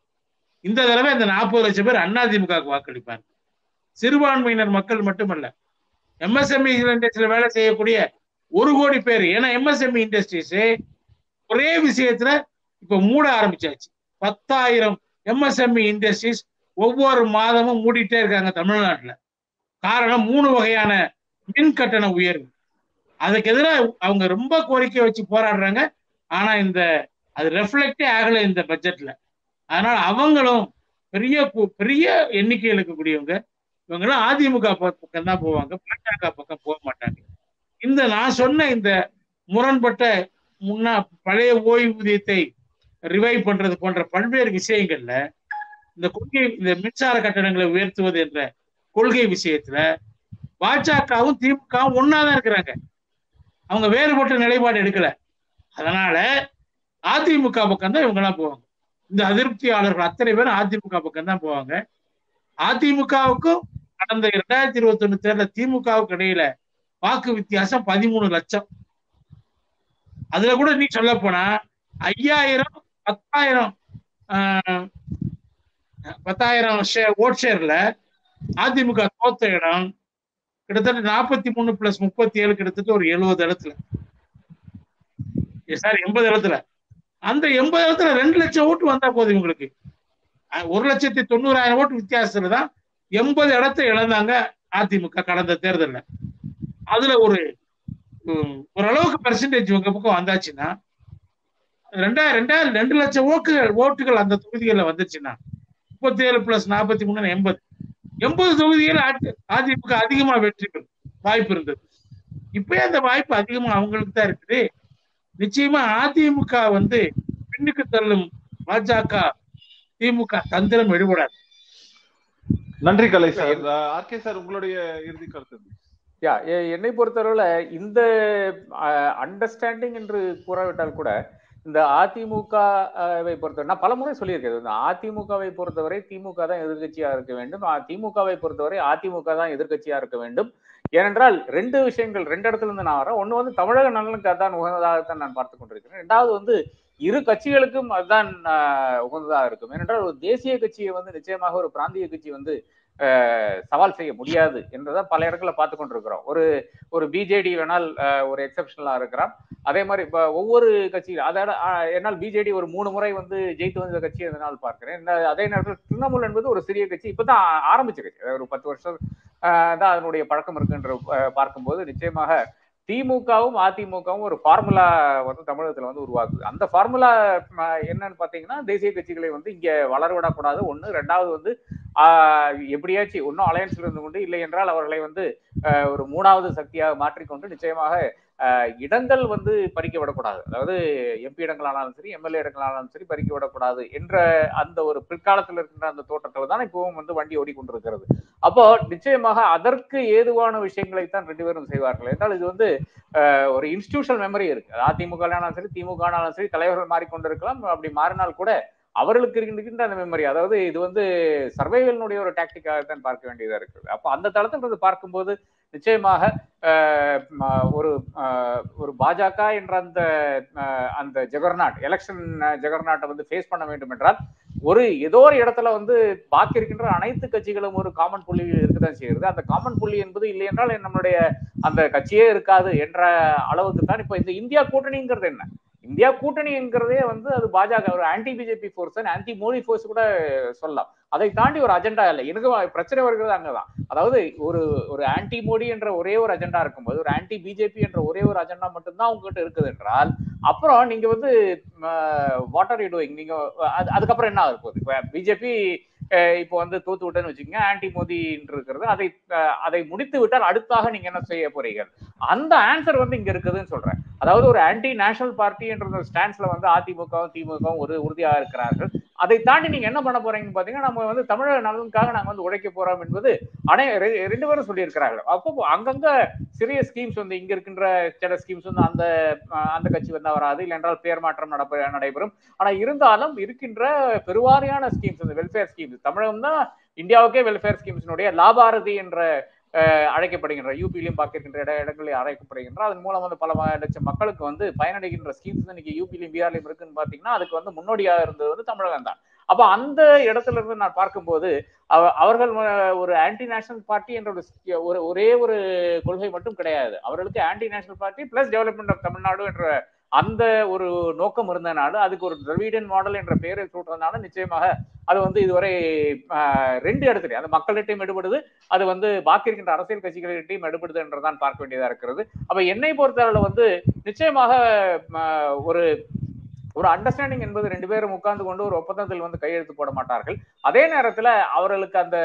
இந்த தடவை இந்த நாற்பது லட்சம் பேர் அண்ணா திமுகவுக்கு வாக்களிப்பாங்க. சிறுபான்மையினர் மக்கள் மட்டுமல்ல எம்எஸ்எம்இ இண்டஸ்ட்ரியில வேலை செய்யக்கூடிய ஒரு கோடி பேர். ஏன்னா எம்எஸ்எம்இ இண்டஸ்ட்ரீஸ் ஒரே விஷயத்துல இப்ப மூட ஆரம்பிச்சாச்சு. பத்தாயிரம் எம்எஸ்எம்இ இண்டஸ்ட்ரீஸ் ஒவ்வொரு மாதமும் மூடிட்டே இருக்காங்க தமிழ்நாட்டுல. காரணம் மூணு வகையான மின் கட்டண உயர்வு. அதுக்கு எதிராக அவங்க ரொம்ப கோரிக்கை வச்சு போராடுறாங்க. ஆனா இந்த அது ரெஃப்ளெக்டே ஆகல இந்த பட்ஜெட்ல அதனால அவங்களும் பெரிய பெரிய எண்ணிக்கையில் இருக்கக்கூடியவங்க இவங்கெல்லாம் அதிமுக பக்கம் தான் போவாங்க. பாஜக பக்கம் போக மாட்டாங்க. இந்த நான் சொன்ன இந்த முரண்பட்ட முன்னா பழைய ஓய்வூதியத்தை ரிவைவ் பண்றது போன்ற பல்வேறு விஷயங்கள்ல இந்த கொள்கை இந்த மின்சார கட்டணங்களை உயர்த்துவது என்ற கொள்கை விஷயத்துல பாஜகவும் திமுகவும் ஒன்னாதான் இருக்கிறாங்க. அவங்க வேறுபட்ட நிலைப்பாடு எடுக்கல. அதனால அதிமுக பக்கம் தான் இவங்க எல்லாம் போவாங்க. இந்த அதிருப்தியாளர்கள் அத்தனை பேரும் அதிமுக பக்கம் தான் போவாங்க. அதிமுகவுக்கும் கடந்த இரண்டாயிரத்தி இருபத்தி ஒண்ணு தேர்தல் திமுகவுக்கு இடையில வாக்கு வித்தியாசம் பதிமூணு லட்சம். அதுல கூட நீ சொல்ல போனா ஐயாயிரம் பத்தாயிரம் ஆஹ், பத்தாயிரம் ஓட் ஷேர்ல அதிமுக தோத்த இடம் கிட்டத்தட்ட நாற்பத்தி மூணு பிளஸ் முப்பத்தி ஏழு கிட்டத்தட்ட ஒரு எழுபது இடத்துல. சார் எண்பது இடத்துல. அந்த எண்பது இடத்துல ரெண்டு லட்சம் ஓட்டு வந்தா போதும் இவங்களுக்கு. ஒரு லட்சத்தி தொண்ணூறாயிரம் ஓட்டு வித்தியாசத்துல தான் எண்பது இடத்தை இழந்தாங்க அதிமுக கடந்த தேர்தல்ல. அதுல ஒரு உம், ஓரளவுக்கு பெர்சன்டேஜ் உங்க பக்கம் வந்தாச்சுன்னா ரெண்டாயிரம் ரெண்டாயிரம் ரெண்டு லட்சம் ஓட்டுகள் ஓட்டுகள் அந்த தொகுதிகளில் வந்துச்சுன்னா முப்பத்தி ஏழு பிளஸ் நாற்பத்தி மூணு எண்பது. எண்பது தொகுதிகள் அதிமுக அதிகமா வெற்றி பெறும் வாய்ப்பு இருந்தது. இப்பயே அந்த வாய்ப்பு அதிகமா அவங்களுக்கு தான் இருக்குது. நிச்சயமா அதிமுக வந்து பின்னுக்கு தள்ளும் பாஜக திமுக தந்திரம் எடுபடாது நன்றி கலை சார். ஆர்கே சார் உங்களுடைய இறுதி கருத்து யா என்னை பொறுத்தளவுல இந்த அண்டர்ஸ்டாண்டிங் என்று கூறாவிட்டால் கூட இந்த அதிமுகவை பொறுத்தவரை நான் பலமுறை சொல்லியிருக்கேன் இந்த அதிமுகவை பொறுத்தவரை திமுக தான் எதிர்க்கட்சியா இருக்க வேண்டும். திமுகவை பொறுத்தவரை அதிமுக தான் எதிர்க்கட்சியா இருக்க வேண்டும். ஏனென்றால் ரெண்டு விஷயங்கள் ரெண்டு இடத்துல இருந்து நான் வரேன். ஒண்ணு வந்து தமிழக நலனுக்கு அதான் உகந்ததாகத்தான் நான் பார்த்து கொண்டிருக்கிறேன். ரெண்டாவது வந்து இரு கட்சிகளுக்கும் அதுதான் உகந்ததா உகந்ததாக இருக்கும். ஏனென்றால் ஒரு தேசிய கட்சியை வந்து நிச்சயமாக ஒரு பிராந்திய கட்சி வந்து சவால் செய்ய முடியாது என்றதான் பல இடத்துல பார்த்து கொண்டிருக்கிறோம். ஒரு ஒரு பிஜேடி வேணால் ஒரு எக்ஸப்ஷனலா இருக்கிறான் அதே மாதிரி இப்போ ஒவ்வொரு கட்சியும் அதோட என்னால் பிஜேடி ஒரு மூணு முறை வந்து ஜெயித்து வந்த கட்சி எதனால் பார்க்கிறேன். இந்த அதே நேரத்தில் திரிணாமுல் என்பது ஒரு சிறிய கட்சி. இப்போ தான் ஆரம்பிச்ச கட்சி. அதாவது ஒரு பத்து வருஷம் தான் அதனுடைய பழக்கம் இருக்குன்ற பார்க்கும்போது நிச்சயமாக திமுகவும் அதிமுகவும் ஒரு ஃபார்முலா வந்து தமிழகத்துல வந்து உருவாக்குது. அந்த ஃபார்முலா என்னன்னு பாத்தீங்கன்னா தேசிய கட்சிகளை வந்து இங்க வளர விடக்கூடாது ஒண்ணு. ரெண்டாவது வந்து ஆஹ், எப்படியாச்சும் ஒன்னும் அலையன்ஸ்ல இருந்து கொண்டு இல்லை என்றால் அவர்களை வந்து ஒரு மூணாவது சக்தியாக மாற்றிக்கொண்டு நிச்சயமாக இடங்கள் வந்து பறிக்க விடக்கூடாது. அதாவது எம்பி இடங்களானாலும் சரி எம்எல்ஏ இடங்களானாலும் சரி பறிக்க விடக்கூடாது என்ற அந்த ஒரு பிற்காலத்தில் இருக்கின்ற அந்த தோற்றத்தில் தான் இப்பவும் வந்து வண்டி ஓடிக்கொண்டிருக்கிறது. அப்போ நிச்சயமாக அதற்கு ஏதுவான விஷயங்களை தான் ரெண்டு பேரும் செய்வார்கள். என்றால் இது வந்து ஒரு இன்ஸ்டிடியூஷனல் மெமரி இருக்கு. அதிமுக அதிமுகனாலும் சரி திமுகனாலும் சரி தலைவர்கள் மாறிக்கொண்டிருக்கலாம். அப்படி மாறினால் கூட அவர்களுக்கு இருக்கின்ற அந்த மெமரி அதாவது இது வந்து சர்வைவலினுடைய ஒரு டாக்டிக்காக தான் பார்க்க வேண்டியதாக இருக்குது. அப்போ அந்த தளத்தில் இருந்து பார்க்கும்போது நிச்சயமாக ஒரு ஒரு பாஜக என்ற அந்த அந்த ஜெகர்நாட் எலெக்ஷன் ஜெகர்நாட்டை வந்து ஃபேஸ் பண்ண வேண்டும் என்றால் ஒரு ஏதோ ஒரு இடத்துல வந்து பாக்கி இருக்கின்ற அனைத்து கட்சிகளும் ஒரு காமன் புள்ளி இருக்குதான் செய்கிறது. அந்த காமன் புள்ளி என்பது இல்லை என்றால் நம்மளுடைய அந்த கட்சியே இருக்காது என்ற அளவுக்கு தான் இப்போ இந்த இந்தியா கூட்டணிங்கிறது என்ன? இந்தியா கூட்டணிங்கிறதே வந்து அது பாஜக ஒரு anti BJP force anti Modi force கூட சொல்லலாம். அதை தாண்டி ஒரு அஜெண்டா இல்லை. எனக்கு பிரச்சனை வருகிறது அங்கதான். அதாவது ஒரு ஒரு ஆன்டி மோடி என்ற ஒரே ஒரு அஜெண்டா இருக்கும்போது ஒரு ஆன்டி பிஜேபி என்ற ஒரே ஒரு அஜெண்டா மட்டும்தான் உங்ககிட்ட இருக்குது என்றால் அப்புறம் நீங்க வந்து வாட் ஆர் யூ டூயிங் நீங்க அது- அதுக்கப்புறம் என்ன ஆகுது போகுது பிஜேபி இப்போ வந்து தோத்து விட்டேன்னு வச்சுக்கோங்க ஆன்டி மோதின்னு இருக்கிறது அதை அதை முடித்து விட்டால் அடுத்தாக நீங்க என்ன செய்ய போறீங்க அந்த ஆன்சர் வந்து இங்க இருக்குதுன்னு சொல்றேன். அதாவது ஒரு ஆன்டி நேஷனல் பார்ட்டின்ற ஸ்டாண்ட்ஸ்ல வந்து அதிமுகவும் திமுகவும் ஒரு உறுதியாக இருக்கிறார்கள். அதை தாண்டி நீங்க என்ன பண்ண போறீங்கன்னு பாத்தீங்கன்னா நம்ம வந்து தமிழக நலனுக்காக நாங்க வந்து உழைக்க போறோம் என்பது அனை ரெ- ரெண்டு பேரும் சொல்லியிருக்கிறார்கள். அப்போ அங்கங்க சிறிய ஸ்கீம்ஸ் வந்து இங்க இருக்கின்ற சில ஸ்கீம்ஸ் வந்து அந்த அந்த கட்சி வந்தா வராது. இல்லை என்றால் பேர் மாற்றம் நடப்ப நடைபெறும். ஆனா இருந்தாலும் இருக்கின்ற பெருவாரியான ஸ்கீம்ஸ் வந்து வெல்ஃபேர் ஸ்கீம்ஸ் தமிழகம் தான் இந்தியாவுக்கே வெல்ஃபேர் ஸ்கீம்ஸினுடைய லாபாரதி என்ற அழைக்கப்படுகின்ற யூபியிலும் பார்க்கின்ற இட இடங்களில் அழைக்கப்படுகின்ற அதன் மூலம் வந்து பல லட்சம் மக்களுக்கு வந்து பயனடைகின்ற ஸ்கீம்ஸ் இன்னைக்கு யூபியிலும் பீகார்லையும் இருக்குன்னு பார்த்தீங்கன்னா அதுக்கு வந்து முன்னோடியாக இருந்தது வந்து தமிழகம் தான். அப்போ அந்த இடத்துல இருந்து நான் பார்க்கும்போது அவ- அவர்கள் ஒரு ஆன்டி நேஷனல் பார்ட்டி என்ற ஒரு ஒரு ஒரே ஒரு கொள்கை மட்டும் கிடையாது. அவர்களுக்கு anti national party plus development of Tamil Nadu என்ற அந்த ஒரு நோக்கம் இருந்தனால அதுக்கு ஒரு திராவிடன் மாடல் என்ற பெயரை சூட்டுறதுனால நிச்சயமாக அது வந்து இதுவரை ரெண்டு இடத்துலையும் அந்த மக்களிடையும் எடுபடுது அது வந்து பாக்கி இருக்கின்ற அரசியல் கட்சிகளிடையும் எடுபடுது என்றுதான் பார்க்க வேண்டியதா இருக்கிறது. அப்ப என்னை பொறுத்தவரை வந்து நிச்சயமாக ஒரு ஒரு அண்டர்ஸ்டாண்டிங் என்பது ரெண்டு பேரும் உட்கார்ந்து கொண்டு ஒரு ஒப்பந்தத்தில் வந்து கையெழுத்து போட மாட்டார்கள். அதே நேரத்துல அவர்களுக்கு அந்த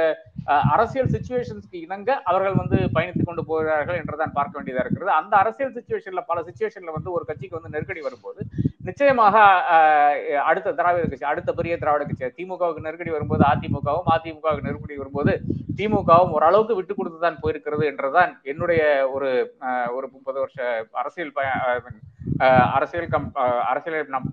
அரசியல் சுச்சுவேஷன்ஸ்க்கு இணங்க அவர்கள் வந்து பயணித்துக் கொண்டு போகிறார்கள் என்றுதான் பார்க்க வேண்டியதா இருக்கிறது. அந்த அரசியல் சுச்சுவேஷன்ல பல சுச்சுவேஷன்ல வந்து ஒரு கட்சிக்கு வந்து நெருக்கடி வரும்போது நிச்சயமாக அடுத்த திராவிட கட்சி அடுத்த பெரிய திராவிட கட்சி திமுகவுக்கு நெருக்கடி வரும்போது அதிமுகவும் அதிமுகவுக்கு நெருக்கடி வரும்போது திமுகவும் ஓரளவுக்கு விட்டு கொடுத்து தான் போயிருக்கிறது என்றுதான் என்னுடைய ஒரு ஒரு முப்பது வருஷ அரசியல் பய அரசியல் கம் அரசியலை நான்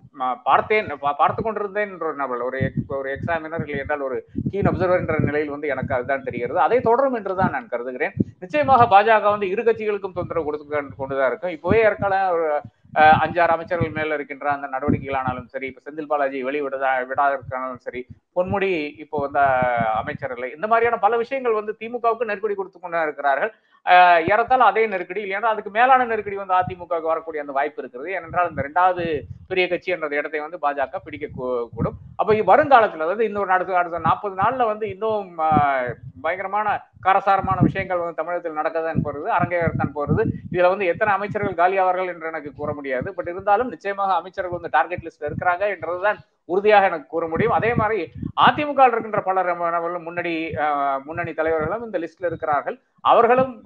பார்த்தேன் பார்த்து கொண்டிருந்தேன் என்ற ஒரு நபர் ஒரு ஒரு எக்ஸாமினர் இல்லை என்றால் ஒரு கீன் அப்சர்வர் என்ற நிலையில் வந்து எனக்கு அதுதான் தெரிகிறது. அதை தொடரும் என்றுதான் நான் கருதுகிறேன். நிச்சயமாக பாஜக வந்து இரு கட்சிகளுக்கும் தொந்தரவு கொடுத்து கொண்டுதான் இருக்கும். இப்போவே ஏற்கனவே ஒரு அஞ்சாறு அமைச்சர்கள் மேல இருக்கின்ற அந்த நடவடிக்கைகளானாலும் சரி இப்ப செந்தில் பாலாஜி வெளிவிடதா விடாதற்கானாலும் சரி பொன்முடி இப்போ வந்து அமைச்சர் இல்லை இந்த மாதிரியான பல விஷயங்கள் வந்து திமுகவுக்கு நெருக்கடி கொடுத்து கொண்டு இருக்கிறார்கள். ஏறத்தால் அதே நெருக்கடி இல்லையா அதுக்கு மேலான நெருக்கடி வந்து அதிமுகவுக்கு வரக்கூடிய அந்த வாய்ப்பு இருக்கிறது. ஏனென்றால் இந்த ரெண்டாவது பெரிய கட்சி என்ற இடத்தை வந்து பாஜக பிடிக்க கூடும். அப்ப வருங்காலத்தில் வருங்காலத்துல அதாவது இன்னொரு அடுத்த அடுத்த நாற்பது நாள்ல வந்து இன்னும் பயங்கரமான காரசாரமான விஷயங்கள் வந்து தமிழகத்தில் நடக்கதான் போறது அரங்கேறத்தான் போறது. இதுல வந்து எத்தனை அமைச்சர்கள் காலியாவார்கள் என்று எனக்கு கூற முடியாது. பட் இருந்தாலும் நிச்சயமாக அமைச்சர்கள் வந்து டார்கெட் லிஸ்ட்ல இருக்கிறாங்க என்றதுதான் உறுதியாக எனக்கு கூற முடியும். அதே மாதிரி அதிமுக இருக்கின்ற பலர் நம்ம- முன்னணி முன்னணி தலைவர்களும் இந்த லிஸ்ட்ல இருக்கிறார்கள். அவர்களும்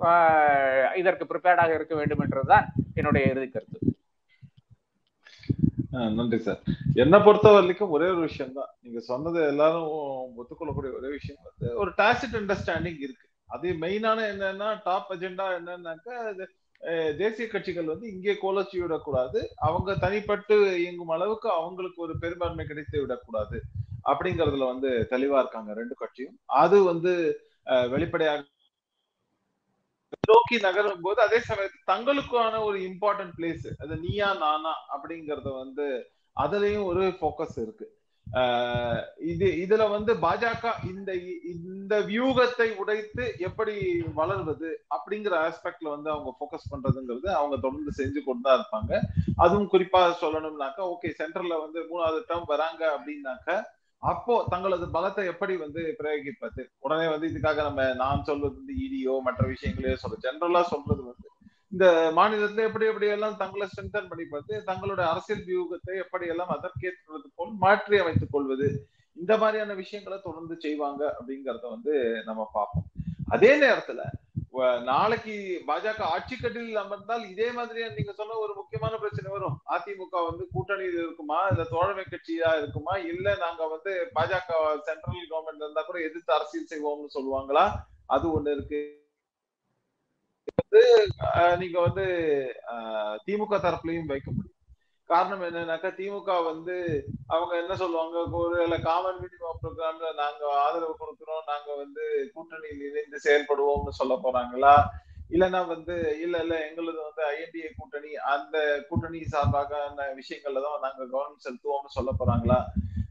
இதற்கு ப்ரிப்பேர்டாக இருக்க வேண்டும் என்றதுதான் என்னுடைய இறுதி கருத்து. நன்றி சார். என்ன பொறுத்த வரைக்கும் ஒரே ஒரு விஷயம் தான் நீங்க சொன்னது எல்லாரும் ஒத்துக்கொள்ளக்கூடிய ஒரே விஷயம் வந்து ஒரு டாசிட் அண்டர்ஸ்டாண்டிங் இருக்கு. அது மெயினான என்னன்னா டாப் அஜெண்டா என்னன்னாக்கா தேசிய கட்சிகள் வந்து இங்கே கோலச்சி விடக்கூடாது. அவங்க தனிப்பட்டு இயங்கும் அளவுக்கு அவங்களுக்கு ஒரு பெரும்பான்மை கிடைத்து விடக்கூடாது. அப்படிங்கறதுல வந்து தெளிவா இருக்காங்க ரெண்டு கட்சியும். அது வந்து வெளிப்படையாக நோக்கி நகரும் போது அதே சமயத்தில் தங்களுக்கான ஒரு இம்பார்ட்டன்ட் பிளேஸ் அது நீயா நானா அப்படிங்கறத வந்து அதுலயும் ஒரு ஃபோக்கஸ் இருக்கு. இது இதுல வந்து பாஜக இந்த இந்த வியூகத்தை உடைத்து எப்படி வளர்வது அப்படிங்கிற ஆஸ்பெக்ட்ல வந்து அவங்க ஃபோக்கஸ் பண்றதுங்கிறது அவங்க தொடர்ந்து செஞ்சு கொண்டு தான் இருப்பாங்க. அதுவும் குறிப்பா சொல்லணும்னாக்கா ஓகே சென்ட்ரல்ல வந்து மூணாவது டேர்ம் வராங்க அப்படின்னாக்க அப்போ தங்களது பலத்தை எப்படி வந்து பிரயோகிப்பது? உடனே வந்து இதுக்காக நம்ம நான் சொல்வது வந்து இடியோ மற்ற விஷயங்களையோ சொல்ற ஜென்ரலா சொல்றது வந்து இந்த மாநிலத்துல எப்படி எப்படி எல்லாம் தங்களை ஸ்ட்ரென்தன் பண்ணி பார்த்து தங்களோட அரசியல் வியூகத்தை எப்படி எல்லாம் அதற்கேற்றது போல் மாற்றி அமைத்துக் கொள்வது இந்த மாதிரியான விஷயங்களை தொடர்ந்து செய்வாங்க அப்படிங்கறத வந்து நம்ம பார்ப்போம். அதே நேரத்துல நாளைக்கு பாஜக ஆட்சி கட்டில் அமர்ந்தால் இதே மாதிரியா நீங்க சொன்ன ஒரு முக்கியமான பிரச்சனை வரும். அதிமுக வந்து கூட்டணி இருக்குமா? இல்ல தோழமை கட்சியா இருக்குமா? இல்ல நாங்க வந்து பாஜக சென்ட்ரல் கவர்மெண்ட் இருந்தா கூட எதிர்த்து அரசியல் செய்வோம்னு சொல்லுவாங்களா? அது ஒண்ணு இருக்கு. அஹ் நீங்க வந்து திமுக தரப்புலையும் வைக்க முடியும். காரணம் என்னன்னாக்கா திமுக வந்து அவங்க என்ன சொல்லுவாங்க ஒருவேளை காமன் மினிமம் ப்ரோக்ராம்ல நாங்க ஆதரவு கொடுக்கிறோம் நாங்க வந்து கூட்டணியில் இணைந்து செயல்படுவோம்னு சொல்ல போறாங்களா? இல்லைன்னா வந்து இல்ல இல்ல எங்களது வந்து ஐஎன்டிஏ கூட்டணி அந்த கூட்டணி சார்பாக விஷயங்கள்ல தான் நாங்க கவனம் செலுத்துவோம்னு சொல்ல போறாங்களா?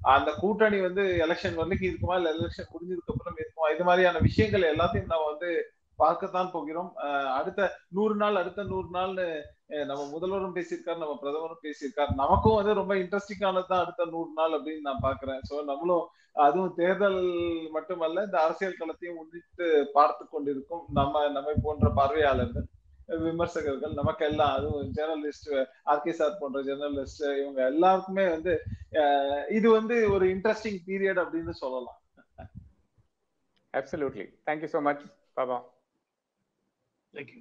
அந்த கூட்டணி வந்து எலெக்ஷன் வரைக்கும் இருக்குமா இல்ல எலெக்ஷன் முடிஞ்சதுக்கு அப்புறம் இருக்குமா இது மாதிரியான விஷயங்கள் எல்லாத்தையும் நம்ம வந்து பார்க்கத்தான் போகிறோம். அடுத்த நூறு நாள் அடுத்த நூறு நாள்னு நம்ம முதல்வரும் பேசியிருக்காரு நம்ம பிரதமரும் பேசியிருக்காரு. நமக்கும் வந்து ரொம்ப இன்ட்ரெஸ்டிங்கானது அடுத்த நூறு நாள் அப்படின்னு நான் பாக்குறேன் சோ நம்மளும் அதுவும் தேர்தல் மட்டுமல்ல இந்த அரசியல் களத்தையும் முன்னிட்டு பார்த்து கொண்டிருக்கும் நம்ம நம்மை போன்ற பார்வையாளர்கள் விமர்சகர்கள் நமக்கு எல்லாம் அதுவும் ஜேர்னலிஸ்ட் ஆர்கே சார் போன்ற ஜெர்னலிஸ்ட் இவங்க எல்லாருக்குமே வந்து அஹ், இது வந்து ஒரு இன்ட்ரெஸ்டிங் பீரியட் அப்படின்னு சொல்லலாம். Absolutely thank you so much Baba thank you